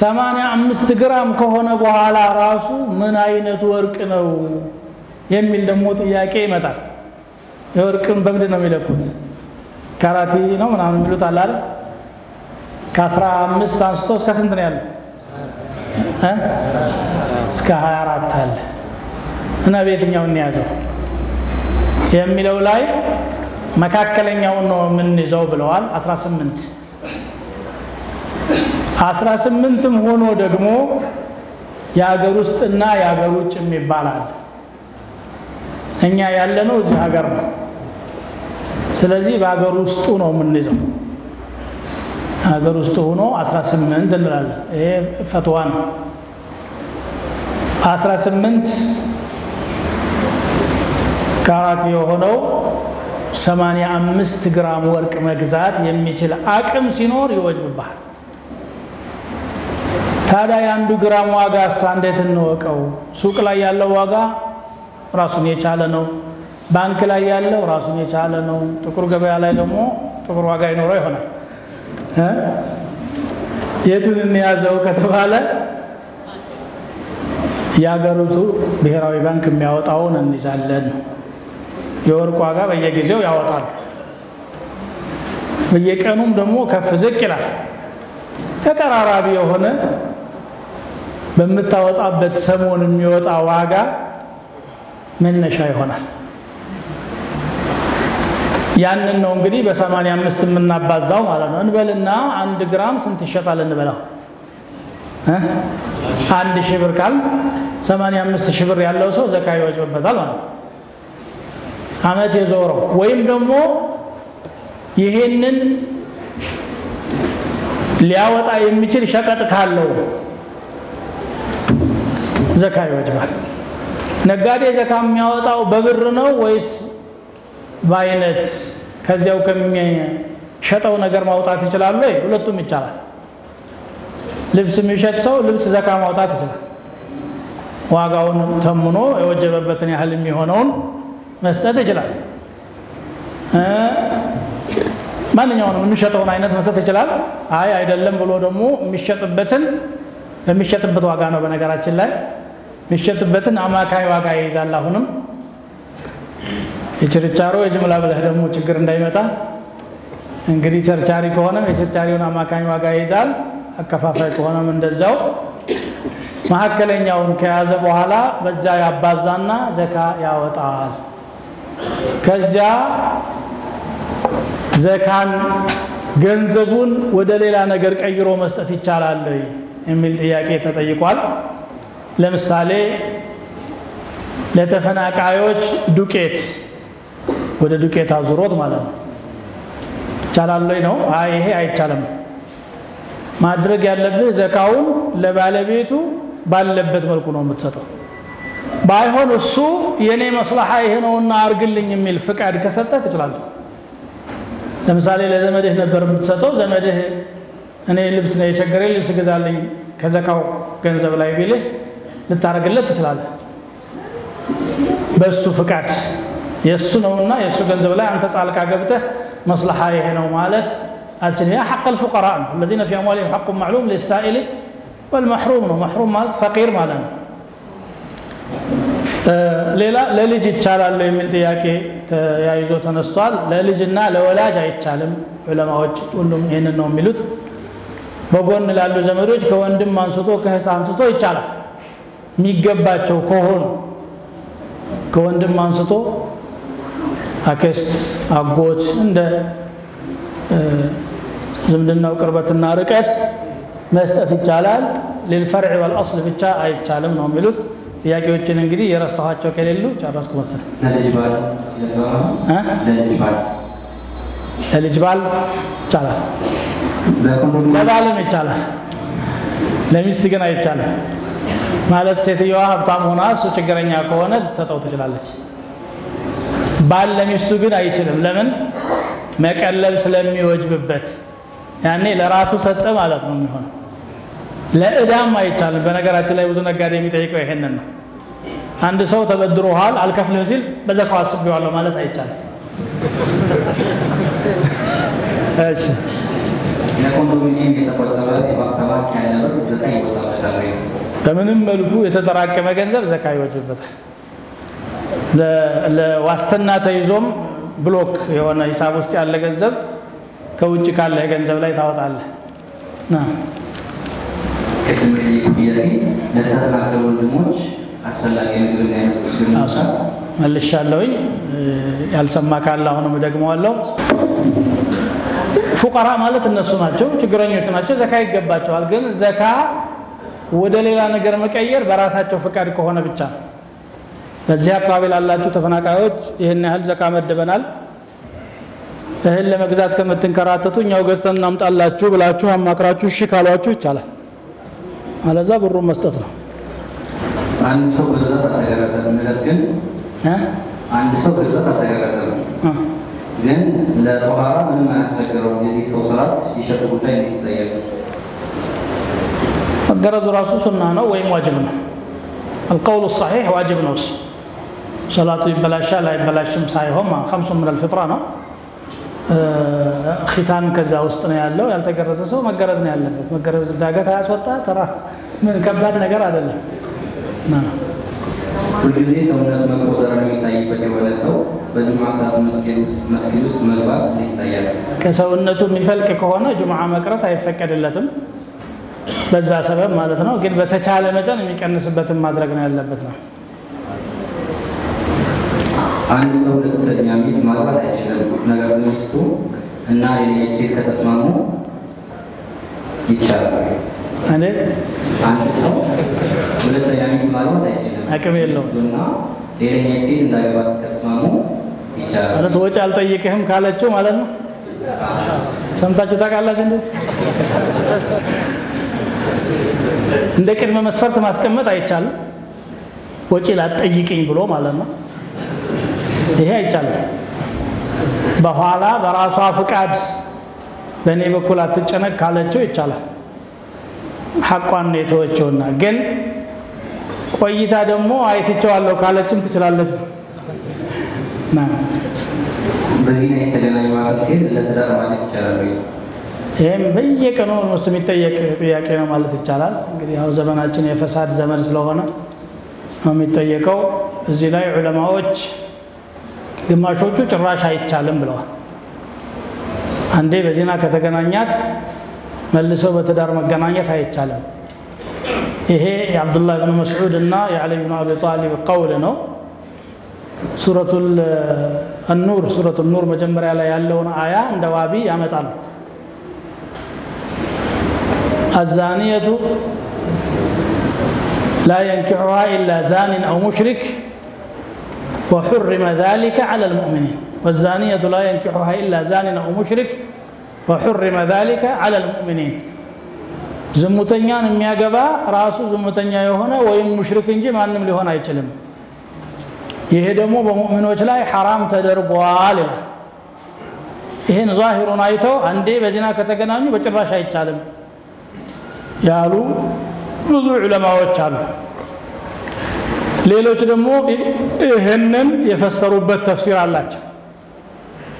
B: ሰማንያ አምስት ግራም ከሆነ በኋላ ራሱ ምን አይነቱ ወርቅ ነው የሚል ደግሞ ጥያቄ ይመጣል። የወርቅን በምንድን ነው የሚለኩት? ካራቲ ነው ምናምን የሚሉት አለ አይደል? ከአስራ አምስት አንስቶ እስከ ስንት ነው ያለው? እስከ ሀያ አራት አለ እና በየትኛው እንያዘው የሚለው ላይ መካከለኛውን ነው የምንይዘው ብለዋል። 18 18ም ሆኖ ደግሞ የሀገር ውስጥና የሀገር ውጭ ይባላል። እኛ ያለነው እዚህ ሀገር ነው። ስለዚህ በሀገር ውስጡ ነው የምንይዘው። ሀገር ውስጡ ሆኖ 18 እንላለን። ይሄ ፈትዋ ነው። 18 ካራት የሆነው 85 ግራም ወርቅ መግዛት የሚችል አቅም ሲኖር ይወጅብብሃል። ታዲያ የአንዱ ግራም ዋጋ እሳ እንዴት እንወቀው? ሱቅ ላይ ያለው ዋጋ ራሱን የቻለ ነው። ባንክ ላይ ያለው ራሱን የቻለ ነው። ጥቁር ገበያ ላይ ደግሞ ጥቁር ዋጋ ይኖረው ይሆናል። የቱን እንያዘው ከተባለ የሀገሪቱ ብሔራዊ ባንክ የሚያወጣውን እንይዛለን። የወርቅ ዋጋ በየጊዜው ያወጣሉ። በየቀኑም ደግሞ ከፍ ዝቅ ይላል። ተቀራራቢ የሆነ በምታወጣበት ሰሞን የሚወጣ ዋጋ መነሻ ይሆናል። ያንን ነው እንግዲህ በሰማንያ አምስት የምናባዛው ማለት ነው። እንበልና አንድ ግራም ስንት ይሸጣል እንበላው አንድ ሺህ ብር ካል ሰማንያ አምስት ሺህ ብር ያለው ሰው ዘካ ይወጅበታል ማለት ነው። አመት የዞረው ወይም ደግሞ ይሄንን ሊያወጣ የሚችል ሸቀጥ ካለው ዘካ ይወጅባል። ነጋዴ ዘካ የሚያወጣው በብር ነው ወይስ በአይነት ከዚያው ከሚሸጠው ነገር ማውጣት ይችላል ወይ? ሁለቱም ይቻላል። ልብስ የሚሸጥ ሰው ልብስ ዘካ ማውጣት ይችላል። ዋጋውን ተምኖ የወጀበበትን ያህል የሚሆነውን መስጠት ይችላል። ማንኛውንም የሚሸጠውን አይነት መስጠት ይችላል። አይ አይደለም ብሎ ደግሞ የሚሸጥበትን በሚሸጥበት ዋጋ ነው። በነገራችን ላይ የሚሸጥበትን አማካኝ ዋጋ ይይዛል። አሁንም የችርቻሮ የጅምላ ብለህ ደግሞ ችግር እንዳይመጣ እንግዲህ ቸርቻሪ ከሆነም የቸርቻሪውን አማካኝ ዋጋ ይይዛል። አከፋፋይ ከሆነም እንደዛው መካከለኛውን ከያዘ በኋላ በዛ ያባዛና ዘካ ያወጣል። ከዚያ ዘካን ገንዘቡን ወደ ሌላ ነገር ቀይሮ መስጠት ይቻላል የሚል ጥያቄ ተጠይቋል። ለምሳሌ ለተፈናቃዮች ዱቄት ወደ ዱቄት አዙሮት ማለት ነው። ይቻላል ነው? አይ ይሄ አይቻልም። ማድረግ ያለብህ ዘካውን ለባለቤቱ ባለበት መልኩ ነው የምትሰጠው። ባይሆን እሱ የኔ መስላሓ ይሄ ነውና አርግልኝ የሚል ፍቃድ ከሰጠ ትችላለህ። ለምሳሌ ለዘመድህ ነበር የምትሰጠው። ዘመድህ እኔ ልብስ ነው የቸገረኝ ልብስ ግዛልኝ ከዘካው ገንዘብ ላይ ቢልህ ልታደርግለት ትችላለህ። በእሱ ፍቃድ የእሱ ነውና የእሱ ገንዘብ ላይ አንተ ጣልቃ ገብተህ መስላሓ ይሄ ነው ማለት አትችልም። ያ ሐቅ ልፉቀራ ነው። الذين في أموالهم حق معلوم للسائل والمحروم ነው። መሕሩም ማለት ፈቂር ማለት ነው። ሌላ ለልጅ ይቻላል የሚል ጥያቄ ተያይዞ ተነስቷል። ለልጅና ለወላጅ አይቻልም። ዑለማዎች ሁሉም ይህንን ነው የሚሉት። በጎን ላሉ ዘመዶች ከወንድም አንስቶ ከእህት አንስቶ ይቻላል የሚገባቸው ከሆኑ ከወንድም አንስቶ አክስት፣ አጎት እንደ ዝምድናው ቅርበትና ርቀት መስጠት ይቻላል። ሊልፈርዕ ወልአስል ብቻ አይቻልም ነው የሚሉት። ጥያቄዎችን እንግዲህ የረሳኋቸው ከሌሉ ጨረስኩ መሰለኝ።
C: ለልጅ ባል
B: ይቻላል፣ ለባልም ይቻላል፣ ለሚስት ግን አይቻልም። ማለት ሴትየዋ ሀብታም ሆና እሱ ችግረኛ ከሆነ ልትሰጠው ትችላለች። ባል ለሚስቱ ግን አይችልም። ለምን? መቀለብ ስለሚወጅብበት ያኔ ለራሱ ሰጠ ማለት ነው የሚሆነው። ለእዳም አይቻልም። በነገራችን ላይ ብዙ ነጋዴ የሚጠይቀው ይሄንን ነው። አንድ ሰው ተበድሮሃል አልከፍልህ ሲል በዘካው አስቤዋለሁ ማለት አይቻልም። እሺ
C: ለኮንዶሚኒየም የተቆጠበ ባንክ ይወጣበታል?
B: በምንም መልኩ የተጠራቀመ ገንዘብ ዘካ ይወጅበታል። ለዋስትና ተይዞም ብሎክ የሆነ ሂሳብ ውስጥ ያለ ገንዘብ ከውጭ ካለ ገንዘብ ላይ ታወጣለህ።
C: የጠየቁት ጥያቄ ለተጠናከሩ ወንድሞች አስፈላጊ ምግብ
B: መልሻለሁኝ። ያልሰማ ካለ አሁንም እደግመዋለሁ። ፉቀራ ማለት እነሱ ናቸው፣ ችግረኞች ናቸው። ዘካ ይገባቸዋል። ግን ዘካ ወደ ሌላ ነገር መቀየር በራሳቸው ፍቃድ ከሆነ ብቻ ነው። በዚህ አካባቢ ላላችሁ ተፈናቃዮች ይህን ያህል ዘካ መድበናል፣ እህል ለመግዛት ከምትንከራተቱ እኛው ገዝተን እናምጣላችሁ ብላችሁ አማክራችሁ እሺ ካሏችሁ ይቻላል። አለዛ ብሩን መስጠት ነው
C: አንድ ሰው በብዛት አልተገረሰም። ነገር ግን
B: እ?
C: አንድ ሰው በብዛት አልተገረሰም፣
B: እ።
C: ግን ለጦሃራ ምንም አያስቸግረው። የዚህ ሰው ስርዓት የሸጡ ጉዳይ እንዴት ይታያል?
B: መገረዙ ራሱ ሱና ነው ወይም ዋጅብ ነው። አልቀውሉ ሰሒሕ ዋጅብ ነው። እሱ ሰላቱ ይበላሻል አይበላሽም ሳይሆን ከምሱ ምን አልፍጥራ ነው። እ፣ ኺታን ከዛ ውስጥ ነው ያለው። ያልተገረዘ ሰው መገረዝ ነው ያለበት። መገረዝ ዳገት አያስወጣ ተራ ምን ከባድ ነገር አይደለም።
C: ሁልጊዜ ሰውነት መቆጠር የሚታይበት የሆነ ሰው በጁምዓ ሰዓት መስጊድ ውስጥ መግባት ይታያል?
B: ከሰውነቱ የሚፈልቅ ከሆነ ጁምዓ መቅረት አይፈቀድለትም። በዛ ሰበብ ማለት ነው። ግን በተቻለ መጠን የሚቀንስበትን ማድረግ ነው ያለበት ነው።
C: አንድ ሰው ሁለተኛ ሚስት ማግባት አይችልም። ነገር ግን ሚስቱ እና ሌላኛው ሴት ከተስማሙ ይቻላል።
B: እኔ
C: አንድ ሰው ሁለተኛ ሚስት ማግባት አይችልም።
B: አቅም የለውም
C: ሚስቱና ሌላኛው ሴት እንዳገባት ከተስማሙ ይቻላል።
B: ማለት ወጪ አልጠይቅህም ካለችው ማለት ነው። ሰምታችሁ ታውቃላችሁ? እንደዚህ እንደ ቅድመ መስፈርት ማስቀመጥ አይቻልም። ወጪ ላትጠይቅኝ ብሎ ማለት ነው። ይሄ አይቻልም። በኋላ በራሷ ፍቃድ በእኔ በኩል አትጨነቅ ካለችው ይቻላል። ሐቋን ነው የተወችውና ግን ቆይታ ደግሞ አይትቸዋለሁ ካለችም ትችላለች ነው ና
C: በዚህ ላይ የተገናኙ ማለት ሴት ለትዳር ማለት ይቻላል ወይ?
B: ይህም በየቀኑ ውስጥ የሚጠየቅ ጥያቄ ነው ማለት ይቻላል። እንግዲህ ያው ዘመናችን የፈሳድ ዘመን ስለሆነ ነው የሚጠየቀው። እዚህ ላይ ዑለማዎች ግማሾቹ ጭራሽ አይቻልም ብለዋል። አንዴ በዚና ከተገናኛት መልሶ በትዳር መገናኘት አይቻልም። ይሄ የአብዱላህ ብን መስዑድ እና የዓሊ ብን አቢ ጣሊብ ቀውል ነው። ሱረቱል ሱረቱ ኑር መጀመሪያ ላይ ያለውን አያ እንደ ዋቢ ያመጣሉ። አዛኒየቱ ላ የንኪሑሃ ኢላ ዛኒን አው ሙሽሪክ ወሑሪመ ዛሊከ ዐላ ልሙእሚኒን ወዛኒየቱ ላ የንኪሑሃ ኢላ ዛኒን አው ሙሽሪክ ወሑሪመ ዛሊከ ዐላ ልሙእሚኒን ዝሙተኛን የሚያገባ ራሱ ዝሙተኛ የሆነ ወይም ሙሽሪክ እንጂ ማንም ሊሆን አይችልም። ይሄ ደግሞ በሙእሚኖች ላይ ሐራም ተደርጓል ይላል። ይህን ዛሂሩን አይተው አንዴ በዚና ከተገናኙ በጭራሽ አይቻልም ያሉ ብዙ ዑለማዎች አሉ። ሌሎች ደግሞ ይህንን የፈሰሩበት ተፍሲር አላቸው።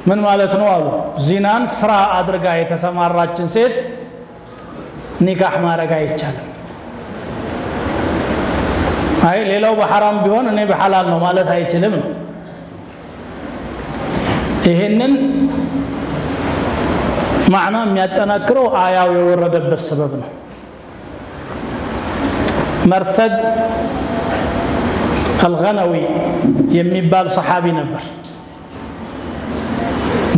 B: ምን ማለት ነው አሉ። ዚናን ስራ አድርጋ የተሰማራችን ሴት ኒካህ ማድረግ አይቻልም። አይ ሌላው በሐራም ቢሆን እኔ በሐላል ነው ማለት አይችልም ነው። ይህንን ማዕና የሚያጠናክረው አያው የወረደበት ሰበብ ነው። መርሰድ አልገነዊ የሚባል ሰሓቢ ነበር።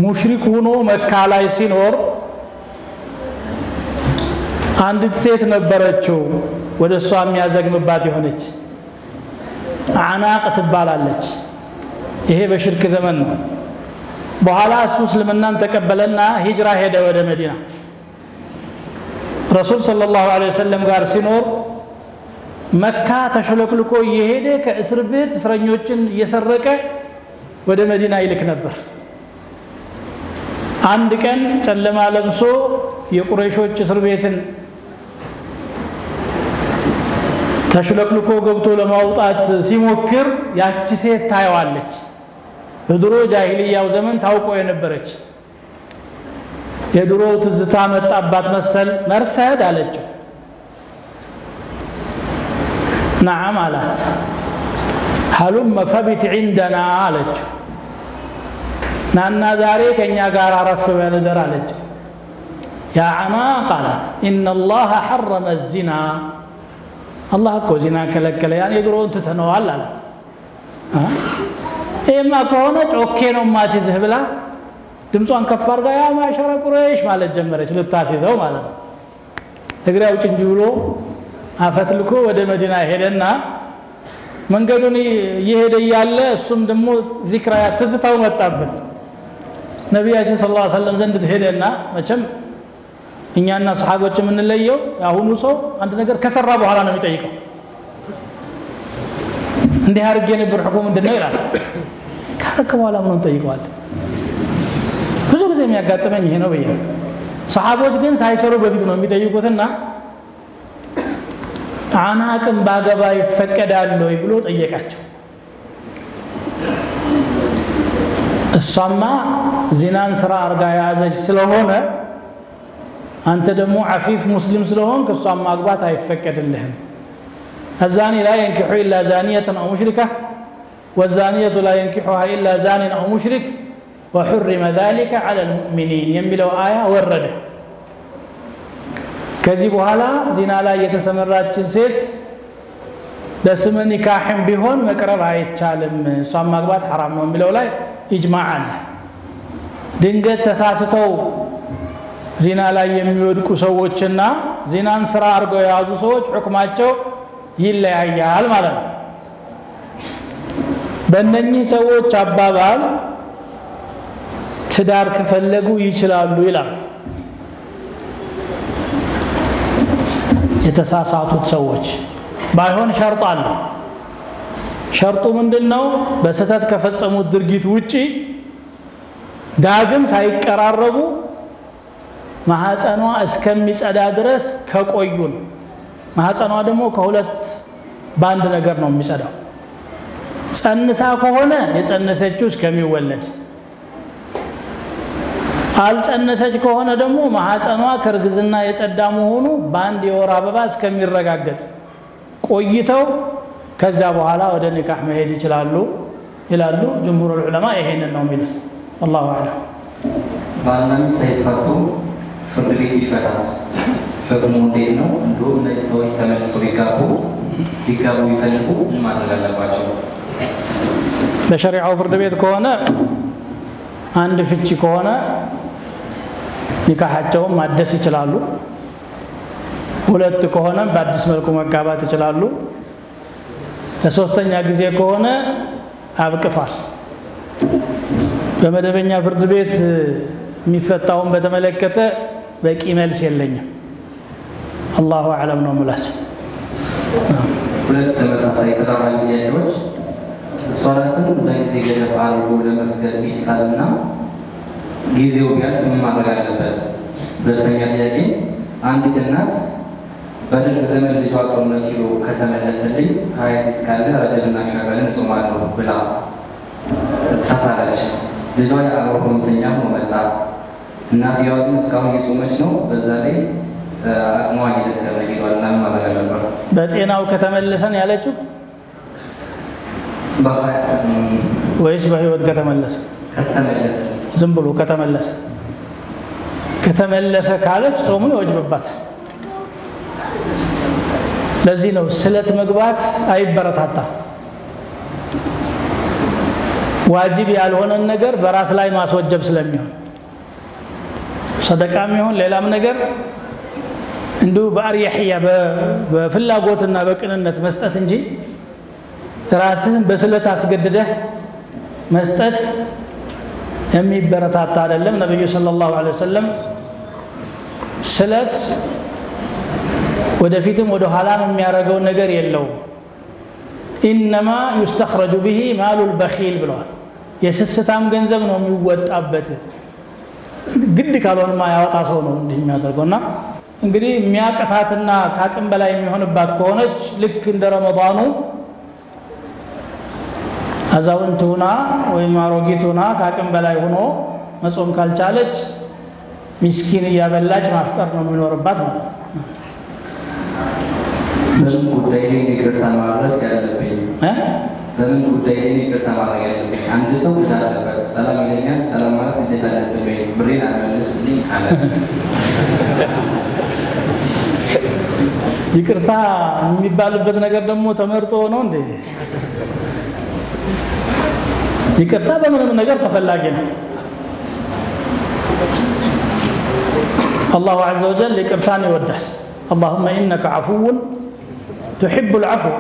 B: ሙሽሪክ ሆኖ መካ ላይ ሲኖር አንዲት ሴት ነበረችው ወደ እሷ የሚያዘግምባት የሆነች አናቅ ትባላለች። ይሄ በሽርክ ዘመን ነው። በኋላ እሱ እስልምናን ተቀበለና ሂጅራ ሄደ ወደ መዲና። ረሱል ሰለላሁ ዐለይሂ ወሰለም ጋር ሲኖር መካ ተሸለክልኮ እየሄደ ከእስር ቤት እስረኞችን እየሰረቀ ወደ መዲና ይልክ ነበር። አንድ ቀን ጨለማ ለብሶ የቁረይሾች እስር ቤትን ተሽለክልኮ ገብቶ ለማውጣት ሲሞክር ያቺ ሴት ታየዋለች። በድሮ ጃሂልያው ዘመን ታውቆ የነበረች። የድሮ ትዝታ መጣባት መሰል መርሰድ አለችው ነዓም አላት ሀሉመ ፈቢት ዒንደና አለችው ናና ዛሬ ከእኛ ጋር አረፍ በልደር አለችው ያ አናቅ አላት ኢነ ላሀ ሐረመ ዚና አላህ እኮ ዚና ከለከለ ያን የድሮውን ትተነዋል አላት ይህማ ከሆነ ጮኬ ነው ማሲዝህ ብላ ድምጿን ከፍ አድርጋ ያ ማሸረ ቁረይሽ ማለት ጀመረች ልታሲዘው ማለት ነው እግሬ አውጭ እንጂ ብሎ አፈትልኮ ወደ መዲና ሄደና መንገዱን እየሄደ እያለ እሱም ደግሞ ዚክራ ትዝታው መጣበት ነቢያችን ስለ ላ ሰለም ዘንድ ሄደና መቼም እኛና ሰሓቦች የምንለየው የአሁኑ ሰው አንድ ነገር ከሰራ በኋላ ነው የሚጠይቀው። እንዲህ አድርጌ ነበር ሕኩም ምንድን ነው ይላል? ካረክ በኋላ ምንም ጠይቀዋል? ብዙ ጊዜ የሚያጋጥመኝ ይሄ ነው ብዬ ሰሓቦች ግን ሳይሰሩ በፊት ነው የሚጠይቁትና አናቅም ባገባ ይፈቀዳል ወይ ብሎ ጠየቃቸው እሷማ ዚናን ስራ አርጋ የያዘች ስለሆነ አንተ ደግሞ አፊፍ ሙስሊም ስለሆንክ እሷን ማግባት አይፈቀድልህም الزاني لا ينكح إلا زانية أو مشركة والزانية لا ينكحها إلا زان أو مشرك وحرم ذلك على المؤمنين يملو آية ورده ከዚህ በኋላ ዚና ላይ የተሰመራችን ሴት ለስም ኒካሕም ቢሆን መቅረብ አይቻልም። እሷን ማግባት ሐራም ነው የሚለው ላይ ኢጅማዕ አለ። ድንገት ተሳስተው ዚና ላይ የሚወድቁ ሰዎችና ዚናን ስራ አድርገው የያዙ ሰዎች ሕክማቸው ይለያያል ማለት ነው። በእነኚህ ሰዎች አባባል ትዳር ከፈለጉ ይችላሉ ይላል የተሳሳቱት ሰዎች ባይሆን ሸርጥ አለ። ሸርጡ ምንድን ነው በስህተት ከፈጸሙት ድርጊት ውጪ ዳግም ሳይቀራረቡ ማሐፀኗ እስከሚጸዳ ድረስ ከቆዩ ነው። ማሐፀኗ ደግሞ ከሁለት በአንድ ነገር ነው የሚጸዳው። ጸንሳ ከሆነ የጸነሰችው እስከሚወለድ አልጸነሰች ከሆነ ደግሞ ማሐፀኗ ከእርግዝና የጸዳ መሆኑ በአንድ የወር አበባ እስከሚረጋገጥ ቆይተው ከዚያ በኋላ ወደ ኒካህ መሄድ ይችላሉ ይላሉ ጅምሁር ዑለማ ይሄንን ነው የሚሉት አላሁ አለም
C: ባልና ሚስት ሳይፋቱ ፍርድ ቤት ይፈታት ህግሙ እንዴት ነው? እንዲሁም እነዚህ ሰዎች ተመልሰው ቢጋቡ ሊጋቡ ቢፈልጉ ምን ማድረግ አለባቸው?
B: በሸሪዓው ፍርድ ቤት ከሆነ አንድ ፍቺ ከሆነ ኒካሃቸውን ማደስ ይችላሉ። ሁለት ከሆነም በአዲስ መልኩ መጋባት ይችላሉ። ለሶስተኛ ጊዜ ከሆነ አብቅቷል። በመደበኛ ፍርድ ቤት የሚፈታውን በተመለከተ በቂ መልስ የለኝም። አላሁ አለም ነው ምላቸው
C: ሁለት ተመሳሳይ ተቃራኒ ጥያቄዎች። ሶላትን በጊዜ ገደብ አድርጎ ለመስገድ ቢሳልና ጊዜው ቢያልፍ ምን ማድረግ አለበት? ሁለተኛ ጥያቄ አንዲት እናት በደርግ ዘመን ልጇ ጦርነት ችሎ ከተመለሰልኝ ሀያት እስካለ ረጀብና ሻዕባንን እጾማለሁ ብላ ተሳለች። ልጇ የአእምሮ ህመምተኛ ሆኖ መጣ። እናትየዋ ግን እስካሁን እየጾመች ነው። በዛ ላይ አቅሟ እየደከመ ሄዷል እና ምን ማድረግ አለበት?
B: በጤናው ከተመለሰን ያለችው ወይስ በህይወት ከተመለሰ
C: ከተመለሰ
B: ዝም ብሎ ከተመለሰ። ከተመለሰ ካለች ጾሙ ይወጅብባታል። ለዚህ ነው ስለት መግባት አይበረታታም ዋጅብ ያልሆነን ነገር በራስ ላይ ማስወጀብ ስለሚሆን። ሰደቃም ይሆን ሌላም ነገር እንዲሁ በአርያሕያ በፍላጎትና በቅንነት መስጠት እንጂ ራስህን በስለት አስገድደህ መስጠት የሚበረታታ አይደለም። ነቢዩ ሰለላሁ ዐለይሂ ወሰለም ስለት ወደፊትም ወደ ኋላም የሚያደርገውን ነገር የለውም። ኢነማ ዩስተኽረጁ ብሂ ማሉል በኺል ብለዋል። የስስታም ገንዘብ ነው የሚወጣበት። ግድ ካልሆንማ ያወጣ ሰው ነው እንዲህ የሚያደርገው እና እንግዲህ የሚያቅታትና ከአቅም በላይ የሚሆንባት ከሆነች ልክ እንደ ረመዳኑ አዛውንት ሁና ወይም አሮጊት ሁና ከአቅም በላይ ሆኖ መጾም ካልቻለች ሚስኪን እያበላች ማፍጠር ነው የሚኖርባት ማለት ነው።
C: በምን ጉዳይ ላይ ይቅርታ ማድረግ ያለብኝ? በምን ጉዳይ ላይ ይቅርታ ማድረግ ያለብኝ? አንድ ሰው ብዛ አለበት፣ ሰላም ይለኛል። ሰላም ማለት እንዴት አለብኝ? ብሬን አልመልስልኝ አለ።
B: ይቅርታ የሚባልበት ነገር ደግሞ ተመርጦ ነው እንዴ? ይቅርታ በምንም ነገር ተፈላጊ ነው። الله عز وجل ይቅርታን ይወዳል። اللهم إنك عفو تحب العفو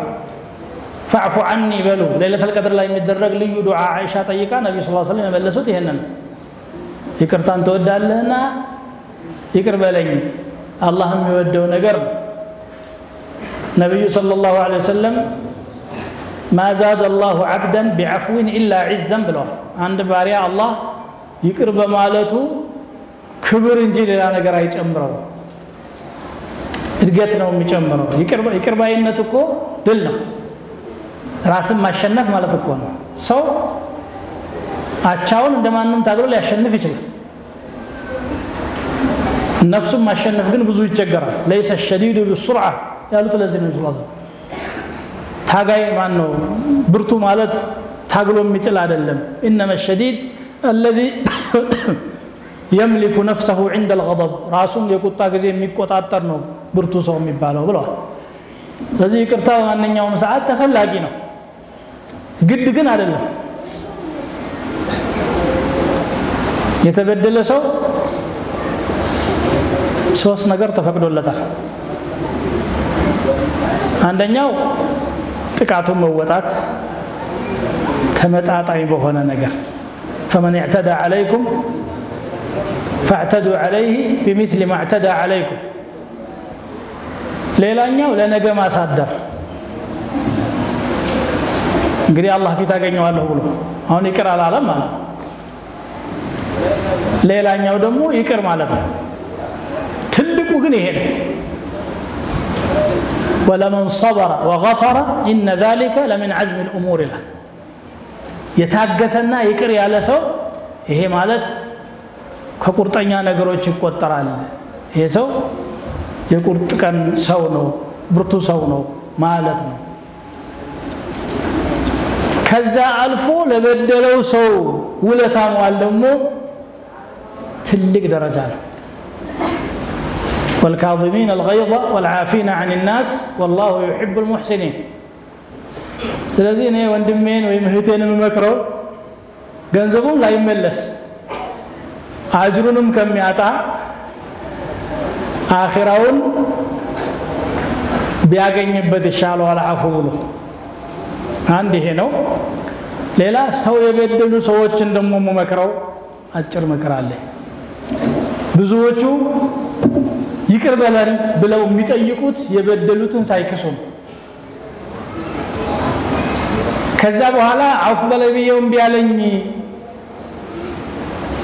B: فاعف عني በሉ። ليلة القدر ላይ የሚደረግ ልዩ ዱዓ አይሻ ጠይቃ ነቢዩ ስ ሰለም የመለሱት ይሄንን ነው። ይቅርታን ትወዳለህና ይቅር በለኝ አላህ የሚወደው ነገር ነው። ነቢዩ ሰለላሁ ዐለይሂ ወሰለም ማ ዛደ አላሁ ዐብደን ቢዐፍዊን ኢላ ዒዘን ብለዋል። አንድ ባሪያ አላህ ይቅር በማለቱ ክብር እንጂ ሌላ ነገር አይጨምረው፣ እድገት ነው የሚጨምረው። ይቅር ባይነት እኮ ድል ነው፣ ራስን ማሸነፍ ማለት እኮ ነው። ሰው አቻውን እንደማንም ታግሎ ሊያሸንፍ ይችላል። ነፍሱን ማሸነፍ ግን ብዙ ይቸገራል። ለይሰ ሸዲዱ ብሱርዓ ያሉት ለዚህ ነው። ስ ታጋይ ማን ነው? ብርቱ ማለት ታግሎ የሚጥል አይደለም። ኢነመ ሸዲድ አለዚ የምሊኩ ነፍሰሁ ዒንደ ልገضብ ራሱን የቁጣ ጊዜ የሚቆጣጠር ነው ብርቱ ሰው የሚባለው ብለዋል። ስለዚህ ይቅርታ በማንኛውም ሰዓት ተፈላጊ ነው፣ ግድ ግን አይደለም። የተበደለ ሰው ሶስት ነገር ተፈቅዶለታል። አንደኛው ጥቃቱን መወጣት ተመጣጣኝ በሆነ ነገር ፈመን እዕተዳ ዓለይኩም ፈዕተዱ ዓለይህ ቢሚስሊ ማ ዕተዳ ዓለይኩም። ሌላኛው ለነገ ማሳደር እንግዲህ አላህ ፊት አገኘዋለሁ ብሎ አሁን ይቅር አላለም ማለት ነው። ሌላኛው ደግሞ ይቅር ማለት ነው። ትልቁ ግን ይሄ ነው። ወለመን ሰበረ ወገፈረ ኢነ ዛሊከ ለሚን ዐዝሚ ልእሙር ይላል። የታገሰና ይቅር ያለ ሰው ይሄ ማለት ከቁርጠኛ ነገሮች ይቆጠራል። ይሄ ሰው የቁርጥ ቀን ሰው ነው፣ ብርቱ ሰው ነው ማለት ነው። ከዛ አልፎ ለበደለው ሰው ውለታ መዋል ደግሞ ትልቅ ደረጃ ነው። والكاظمين الغيظ والعافين عن الناس والله يحب المحسنين ስለዚህ እኔ ወንድሜን ወይም እህቴን የምመክረው ገንዘቡም ላይመለስ አጅሩንም ከሚያጣ አኺራውን ቢያገኝበት ይሻለዋል አፉ ብሎ አንድ ይሄ ነው። ሌላ ሰው የበደሉ ሰዎችን ደግሞ የምመክረው አጭር ምክር አለኝ። ብዙዎቹ ይቅር በለን ብለው የሚጠይቁት የበደሉትን ሳይክሱ ነው። ከዛ በኋላ አውፍ በላይ ብዬው እምቢ አለኝ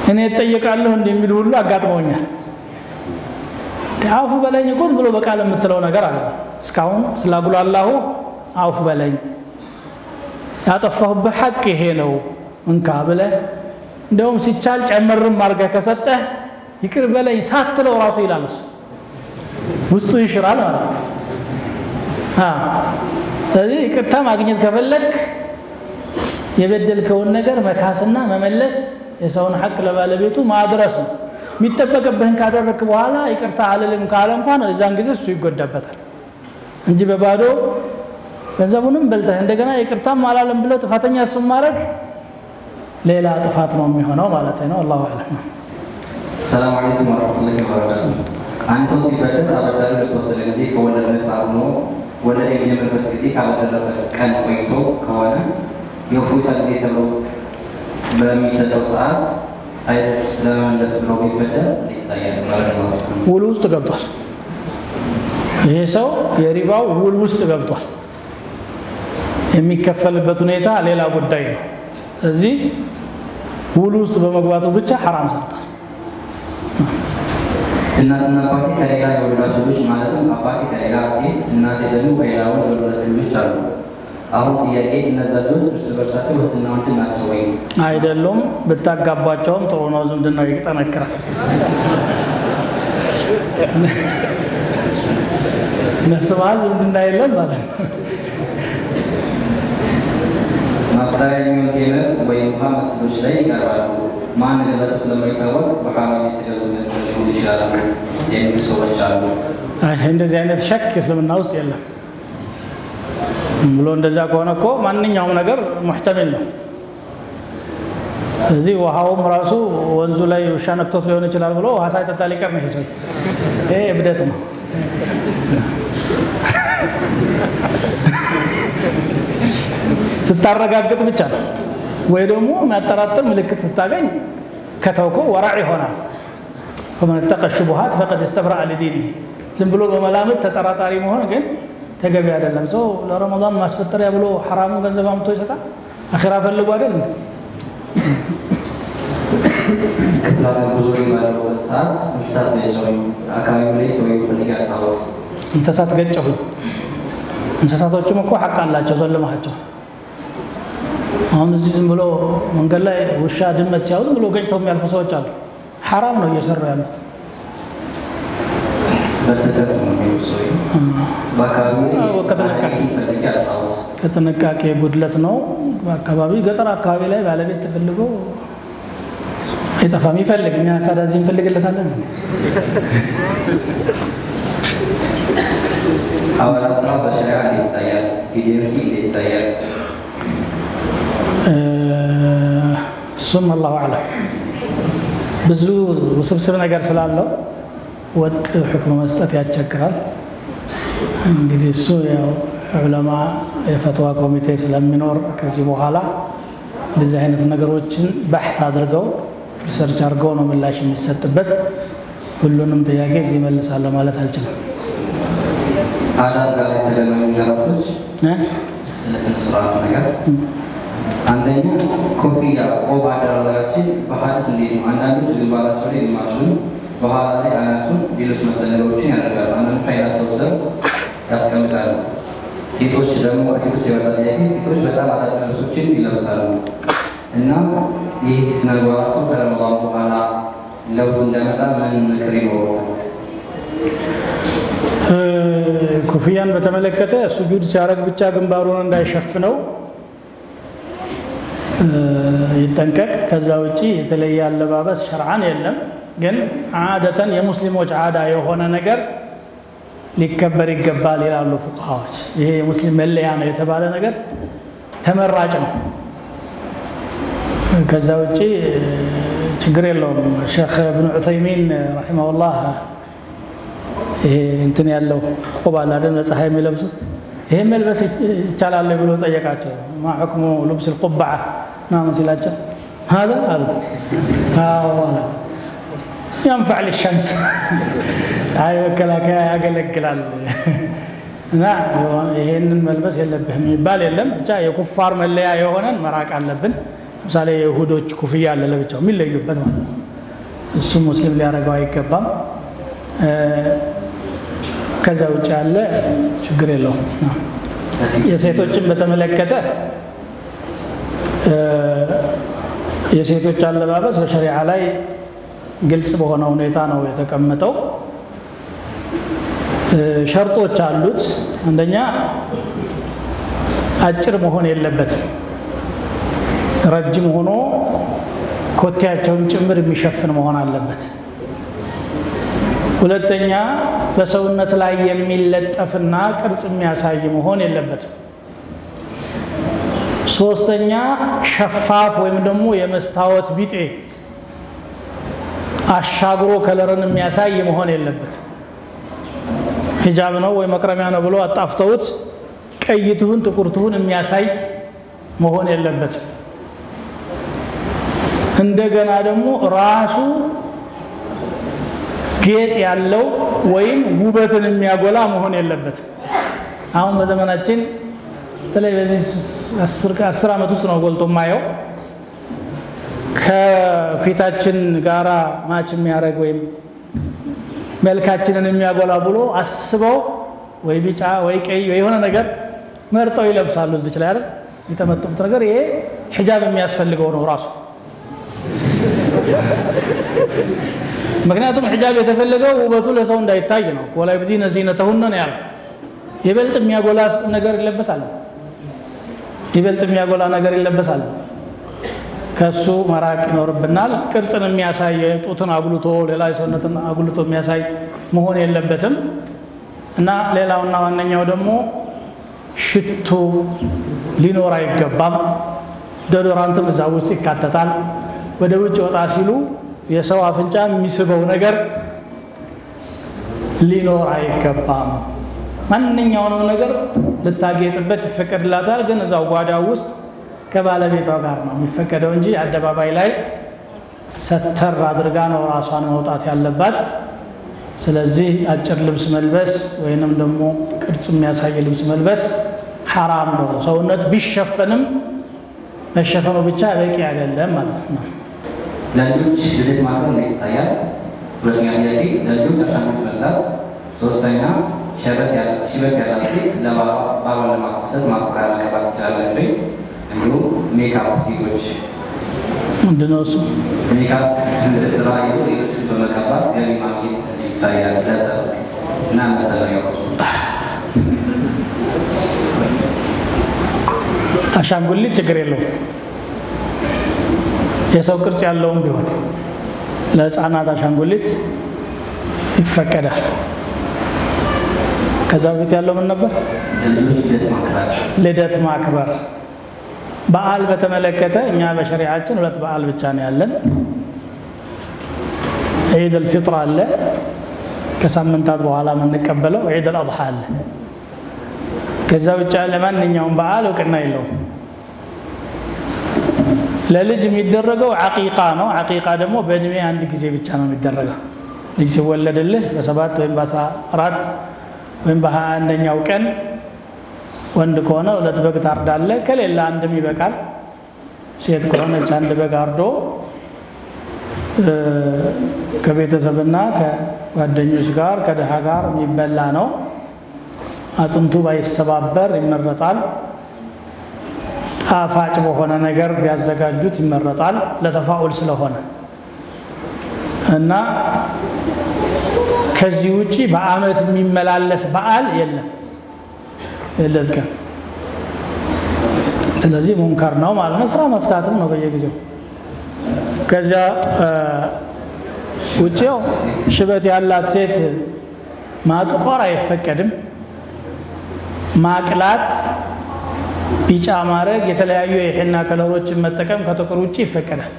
B: እኔ እጠየቃለሁ እንደሚሉ ሁሉ አጋጥመውኛል። አውፍ በለኝ እኮ ብሎ በቃል የምትለው ነገር አይደለም። እስካሁን ስላጉላላሁ አውፍ በለኝ ያጠፋሁበት ሐቅ ይሄ ነው እንካ ብለህ እንደውም ሲቻል ጨመርም አድርገህ ከሰጠህ ይቅር በለኝ ሳትለው ራሱ ይላል እሱ ውስጡ ይሽራል ማለት ነው። ስለዚህ ይቅርታ ማግኘት ከፈለግ የበደልከውን ነገር መካስና መመለስ የሰውን ሐቅ ለባለቤቱ ማድረስ ነው። የሚጠበቅብህን ካደረግክ በኋላ ይቅርታ አልልም ካለ እንኳን እዛን ጊዜ እሱ ይጎዳበታል እንጂ በባዶ ገንዘቡንም በልተህ እንደገና ይቅርታም አላለም ብለህ ጥፋተኛ እሱም ማድረግ ሌላ ጥፋት ነው የሚሆነው ማለት ነው። አላሁ አዕለም ነው።
C: ሰላም አለይኩም ወረሕመቱላሂ ወበረካቱ። አንድ ሰው ሲበደር አበዳሪው ለተወሰነ ጊዜ ከወለድ ነፃ ሆኖ ወለድ የሚጀምርበት ጊዜ ካበደረበት ቀን ቆይቶ ከሆነ የእፎይታ ጊዜ ተብሎ በሚሰጠው ሰዓት ሳይደርስ ለመመለስ ብሎ ቢበደር ይታያል? ማለት
B: ውል ውስጥ ገብቷል። ይሄ ሰው የሪባው ውል ውስጥ ገብቷል። የሚከፈልበት ሁኔታ ሌላ ጉዳይ ነው። ስለዚህ ውል ውስጥ በመግባቱ ብቻ ሐራም ሰርቷል።
C: እናትና አባቴ ከሌላ የወለዷቸው ልጆች ማለትም አባቴ ከሌላ ሴት እናቴ ደግሞ ከሌላ ወንድ የወለዷቸው ልጆች አሉ። አሁን ጥያቄ እነዛ ልጆች እርስ በርሳቸው እህትና ወንድም ናቸው ወይ?
B: አይደሉም። ብታጋቧቸውም ጥሩ ነው። ዝምድናው ይጠነክራል። እነሱ መሀል ዝምድና የለም ማለት ነው።
C: ማብራሪያ የሚሆን ቴምር ወይም ውሃ መስሎች ላይ ይቀርባሉ። ማን ገዛቸው ስለማይታወቅ በሐራም የተገዙ ሊሆኑ ይችላሉ የሚሉ ሰዎች አሉ።
B: እንደዚህ አይነት ሸክ እስልምና ውስጥ የለም ብሎ እንደዛ ከሆነ እኮ ማንኛውም ነገር ሙሕተሚል ነው። ስለዚህ ውሃውም ራሱ ወንዙ ላይ ውሻ ነክቶት ሊሆን ይችላል ብሎ ውሃ ሳይጠጣ ሊቀር ነው ሰው። ይሄ እብደት ነው። ስታረጋግጥ ብቻ ነው። ወይ ደግሞ የሚያጠራጥር ምልክት ስታገኝ ከተውከው ወራዕ ይሆናል። ፈመን ተቀ ሹቡሃት ፈቀድ እስተብረአ ሊዲኒህ። ዝም ብሎ በመላምት ተጠራጣሪ መሆን ግን ተገቢ አይደለም። ሰው ለረመዳን ማስፈጠሪያ ብሎ ሐራሙን ገንዘብ አምጥቶ ይሰጣል። አኺራ ፈልጎ አይደል?
C: እንስሳት
B: ገጨሁኝ። እንስሳቶችም እኮ ሐቅ አላቸው፣ ዘለመሃቸው። አሁን እዚህ ዝም ብሎ መንገድ ላይ ውሻ፣ ድመት ሲያዩ ዝም ብሎ ገጭተው የሚያልፉ ሰዎች አሉ። ሐራም ነው እየሰሩ ያሉት። ከጥንቃቄ። ጉድለት ነው። በአካባቢ ገጠር አካባቢ ላይ ባለቤት ተፈልጎ አይጠፋም። ይፈልግ እኛ ታዲያ እዚህ እንፈልግለታለን።
C: ሐዋላ ስራ በሸሪዓ እንዴት ይታያል? ኤጀንሲ እንዴት ይታያል?
B: እሱም الله أعلم ብዙ ውስብስብ ነገር ስላለው ወጥ حكم መስጠት ያስቸግራል። እንግዲህ እሱ ያው ዑለማ የፈትዋ ኮሚቴ ስለሚኖር ከዚህ በኋላ እንደዚህ አይነት ነገሮችን بحث አድርገው research አድርገው ነው ምላሽ የሚሰጥበት። ሁሉንም ጥያቄ እዚህ መልሳለሁ ማለት አልችልም።
C: ጋር የተገናኙ ነገራቶች
B: እ?
C: ስለ ስነ ስርዓት ነገር አንደኛ ኮፍያ ቆብ አደራረጋችን በሀዲስ እንዴት ነው? አንዳንዶች ግንባራቸው ላይ ግማሹን በኋላ ላይ አናቱን ሌሎች መሰል ነገሮችን ያደርጋሉ። አንዳንዶች አይናቸው ስር ያስቀምጣሉ። ሴቶች ደግሞ ሴቶች የወጣ ጥያቄ ሴቶች በጣም አጫጭር ልብሶችን ይለብሳሉ እና ይህ ስነ ምግባራቸው ከረመዳን በኋላ ለውጥ እንዳመጣ ምን ምክር ይኖረዋል?
B: ኮፍያን በተመለከተ ሱጁድ ሲያደርግ ብቻ ግንባሩን እንዳይሸፍነው ይጠንቀቅ። ከዛ ውጪ የተለየ አለባበስ ሸርዓን የለም። ግን አደተን የሙስሊሞች አዳ የሆነ ነገር ሊከበር ይገባል ይላሉ ፉቅሃዎች። ይሄ የሙስሊም መለያ ነው የተባለ ነገር ተመራጭ ነው። ከዛ ውጪ ችግር የለውም። ሼክ እብኑ ዑሰይሚን ረሒመሁላህ ይሄ እንትን ያለው ቆብ አለ አይደል? በፀሐይ የሚለብሱት ይሄ መልበስ ይቻላል ብሎ ጠየቃቸው። ማ ልብስ ልቁባዓ ምናምን ሲላቸው ሀዛ አሉት። አላት። ያንፋዕ ልሸምስ ፀሐይ መከላከያ ያገለግላል እና ይሄንን መልበስ የለብህም የሚባል የለም። ብቻ የኩፋር መለያ የሆነን መራቅ አለብን። ለምሳሌ የይሁዶች ኩፍያ አለ ለብቻው የሚለዩበት ማለት ነው። እሱ ሙስሊም ሊያደርገው አይገባም። ከዛ ውጭ ያለ ችግር የለውም። የሴቶችን በተመለከተ የሴቶች አለባበስ በሸሪዓ ላይ ግልጽ በሆነ ሁኔታ ነው የተቀመጠው። ሸርጦች አሉት። አንደኛ አጭር መሆን የለበትም። ረጅም ሆኖ ኮቴያቸውን ጭምር የሚሸፍን መሆን አለበት። ሁለተኛ በሰውነት ላይ የሚለጠፍና ቅርጽ የሚያሳይ መሆን የለበትም። ሶስተኛ ሸፋፍ ወይም ደግሞ የመስታወት ቢጤ አሻግሮ ከለርን የሚያሳይ መሆን የለበትም። ሂጃብ ነው ወይ መቅረሚያ ነው ብሎ አጣፍተውት ቀይ ትሁን ጥቁር ትሁን የሚያሳይ መሆን የለበትም። እንደገና ደግሞ ራሱ ጌጥ ያለው ወይም ውበትን የሚያጎላ መሆን የለበትም። አሁን በዘመናችን በተለይ በዚህ አስር ዓመት ውስጥ ነው ጎልቶ የማየው ከፊታችን ጋራ ማች የሚያደርግ ወይም መልካችንን የሚያጎላ ብሎ አስበው ወይ ቢጫ ወይ ቀይ ወይ የሆነ ነገር መርጠው ይለብሳሉ። እዚች ላይ አይደል የተመጠሙት ነገር ይሄ ሒጃብ የሚያስፈልገው ነው ራሱ። ምክንያቱም ሒጃብ የተፈለገው ውበቱ ለሰው እንዳይታይ ነው። ወላ ዩብዲነ ዚነተሁነ ነው ያለው። ይበልጥ የሚያጎላ ነገር ይለበሳል። ይበልጥ የሚያጎላ ነገር ይለበሳል። ከሱ መራቅ ይኖርብናል። ቅርጽን የሚያሳይ ጡትን አጉልቶ ሌላ የሰውነትን አጉልቶ የሚያሳይ መሆን የለበትም እና ሌላውና ዋነኛው ደግሞ ሽቶ ሊኖር አይገባም። ዶዶራንትም እዛ ውስጥ ይካተታል። ወደ ውጭ ወጣ ሲሉ የሰው አፍንጫ የሚስበው ነገር ሊኖር አይገባም። ማንኛውንም ነገር ልታጌጥበት ይፈቀድላታል፣ ግን እዛው ጓዳው ውስጥ ከባለቤቷ ጋር ነው የሚፈቀደው እንጂ አደባባይ ላይ ሰተር አድርጋ ነው ራሷን መውጣት ያለባት። ስለዚህ አጭር ልብስ መልበስ ወይንም ደግሞ ቅርጽ የሚያሳይ ልብስ መልበስ ሐራም ነው። ሰውነት ቢሸፈንም መሸፈኑ ብቻ በቂ አይደለም ማለት ነው።
C: ለልጆች ልደት ማክበር እንዴት ይታያል? ሁለተኛ ጥያቄ ለልጆች አሻንጉሊት መግዛት። ሶስተኛ ሽበት ያላት ሴት ባሏን ለማስደሰት ማጥቆሪያ መቀባት ትችላለች ወይ? እንዲሁም ሜካፕ ሴቶች
B: ምንድነው እሱ?
C: ሜካፕ ስራ ይዞ ሌሎችን በመቀባት ገቢ ማግኘት ይታያል። ለሰርግ እና ነገሮች
B: አሻንጉሊት ችግር የለውም። የሰው ቅርጽ ያለውም ቢሆን ለሕፃናት አሻንጉሊት ይፈቀዳል። ከዛ በፊት ያለው ምን ነበር?
C: ለልጆች ልደት ማክበር
B: ልደት ማክበር። በዓል በተመለከተ እኛ በሸሪዓችን ሁለት በዓል ብቻ ነው ያለን። ዒድ አልፊጥር አለ፣ ከሳምንታት በኋላ የምንቀበለው ዒድ አልአድሓ አለ። ከዛ ውጭ ያለ ማንኛውም በዓል እውቅና የለውም። ለልጅ የሚደረገው ዓቂቃ ነው። ዓቂቃ ደግሞ በእድሜ አንድ ጊዜ ብቻ ነው የሚደረገው። ልጅ ሲወለድልህ በሰባት ወይም በአስራ አራት ወይም በሀያ አንደኛው ቀን ወንድ ከሆነ ሁለት በግ ታርዳለህ። ከሌላ አንድም ይበቃል። ሴት ከሆነች አንድ በግ አርዶ ከቤተሰብና ከጓደኞች ጋር ከድሃ ጋር የሚበላ ነው። አጥንቱ ባይሰባበር ይመረጣል። ጣፋጭ በሆነ ነገር ቢያዘጋጁት ይመረጣል። ለተፋኡል ስለሆነ እና ከዚህ ውጪ በዓመት የሚመላለስ በዓል የለም የለት ስለዚህ ሙንከር ነው ማለት ነው። ስራ መፍታትም ነው በየጊዜው። ከዚያ ውጭ ያው ሽበት ያላት ሴት ማጥቆር አይፈቀድም። ማቅላት፣ ቢጫ ማድረግ፣ የተለያዩ የሒና ከለሮችን መጠቀም ከጥቁር ውጭ ይፈቀዳል።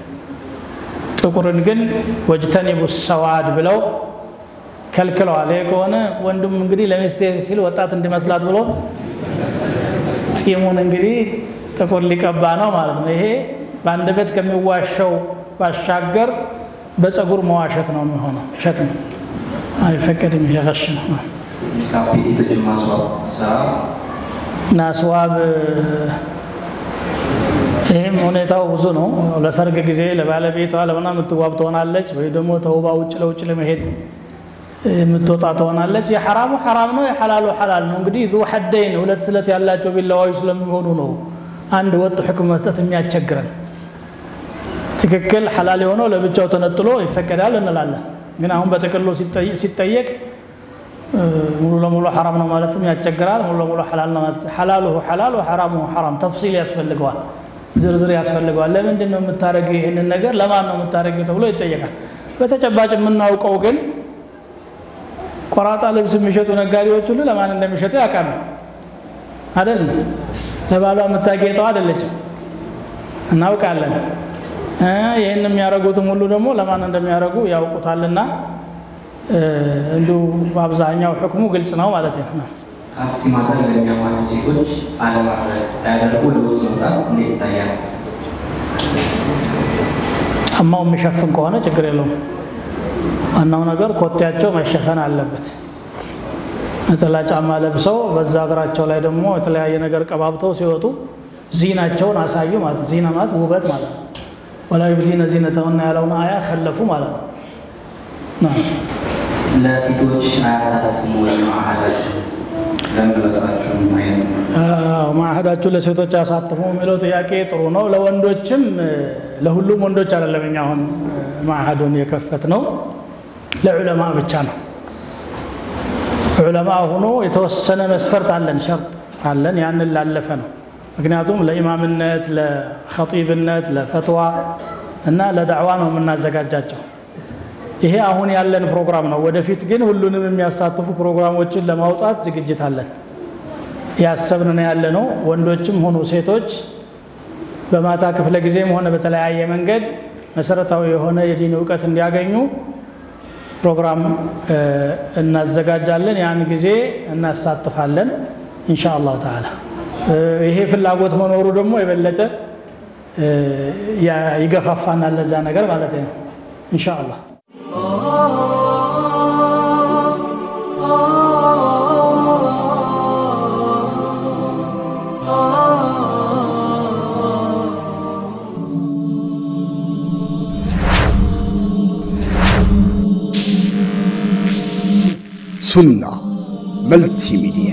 B: ጥቁርን ግን ወጅተኒቡ ሰዋድ ብለው ከልክለዋል። ይሄ ከሆነ ወንድም እንግዲህ ለሚስቴ ሲል ወጣት እንዲመስላት ብሎ ጺሙን እንግዲህ ጥቁር ሊቀባ ነው ማለት ነው። ይሄ በአንደበት ከሚዋሸው ባሻገር በፀጉር መዋሸት ነው የሚሆነው። ውሸት ነው፣ አይፈቀድም። ይሄ ነው። አስዋብ ይህም ሁኔታው ብዙ ነው። ለሰርግ ጊዜ ለባለቤቷ ለሆና የምትዋብ ትሆናለች፣ ወይ ደግሞ ተውባ ውጭ ለውጭ ለመሄድ የምትወጣ ትሆናለች። የሐራሙ ሐራም ነው፣ የሐላሉ ሐላል ነው። እንግዲህ ዙ ሐደይን ሁለት ስለት ያላቸው ቢላዋዎች ስለሚሆኑ ነው አንድ ወጥ ሕክም መስጠት የሚያስቸግረን። ትክክል ሐላል የሆነው ለብቻው ተነጥሎ ይፈቀዳል እንላለን። ግን አሁን በጥቅሉ ሲጠየቅ ሙሉ ለሙሉ ሐራም ነው ማለትም ያስቸግራል። ሙሉ ለሙሉ ሐላል ነው ማለት ሐላሉሁ ሐላል ወሐራሙሁ ሐራም ተፍሲል ያስፈልገዋል፣ ዝርዝር ያስፈልገዋል። ለምንድን ነው የምታደርገው ይህንን ነገር ለማን ነው የምታደርገው ተብሎ ይጠየቃል። በተጨባጭ የምናውቀው ግን ቆራጣ ልብስ የሚሸጡ ነጋዴዎች ሁሉ ለማን እንደሚሸጡ ያውቃሉ አይደል? ለባሏ የምታጌጠው አይደለችም። እናውቃለን። ይህን የሚያደርጉትም ሁሉ ደግሞ ለማን እንደሚያደርጉ ያውቁታልና እንዲሁ በአብዛኛው ሕክሙ ግልጽ ነው ማለት ነው።
C: ካልሲ ማድረግ ለሚያማሉ ሴቶች አለማድረግ ሳያደርጉ ለውጭ መውጣት እንዴት ይታያል?
B: ጫማው የሚሸፍን ከሆነ ችግር የለውም። ዋናው ነገር ኮቴያቸው መሸፈን አለበት። ነጠላ ጫማ ለብሰው በዛ እግራቸው ላይ ደግሞ የተለያየ ነገር ቀባብተው ሲወጡ ዚናቸውን አሳዩ ማለት ዚና ማለት ውበት ማለት ነው። ወላ ዩብዲነ ዚነተሁና ያለውን አያ ከለፉ ማለት ነው።
C: ለሴቶች
B: ለሴቶች አያሳትፉ የሚለው ጥያቄ ጥሩ ነው። ለወንዶችም ለሁሉም ወንዶች አይደለም። እኛ አሁን ማዕህዱን የከፈት ነው ለዑለማ ብቻ ነው። ዑለማ ሆኖ የተወሰነ መስፈርት አለን፣ ሸርጥ አለን። ያንን ላለፈ ነው። ምክንያቱም ለኢማምነት፣ ለኸጢብነት፣ ለፈትዋ እና ለዳዕዋ ነው የምናዘጋጃቸው። ይሄ አሁን ያለን ፕሮግራም ነው። ወደፊት ግን ሁሉንም የሚያሳትፉ ፕሮግራሞችን ለማውጣት ዝግጅት አለን። ያሰብን ነው ያለ ነው። ወንዶችም ሆኑ ሴቶች በማታ ክፍለ ጊዜም ሆነ በተለያየ መንገድ መሰረታዊ የሆነ የዲን እውቀት እንዲያገኙ ፕሮግራም እናዘጋጃለን። ያን ጊዜ እናሳትፋለን ኢንሻ አላሁ ተዓላ። ይሄ ፍላጎት መኖሩ ደግሞ የበለጠ ይገፋፋናል ለዛ ነገር ማለት ነው ኢንሻ አላህ።
A: سنة ملتي ميديا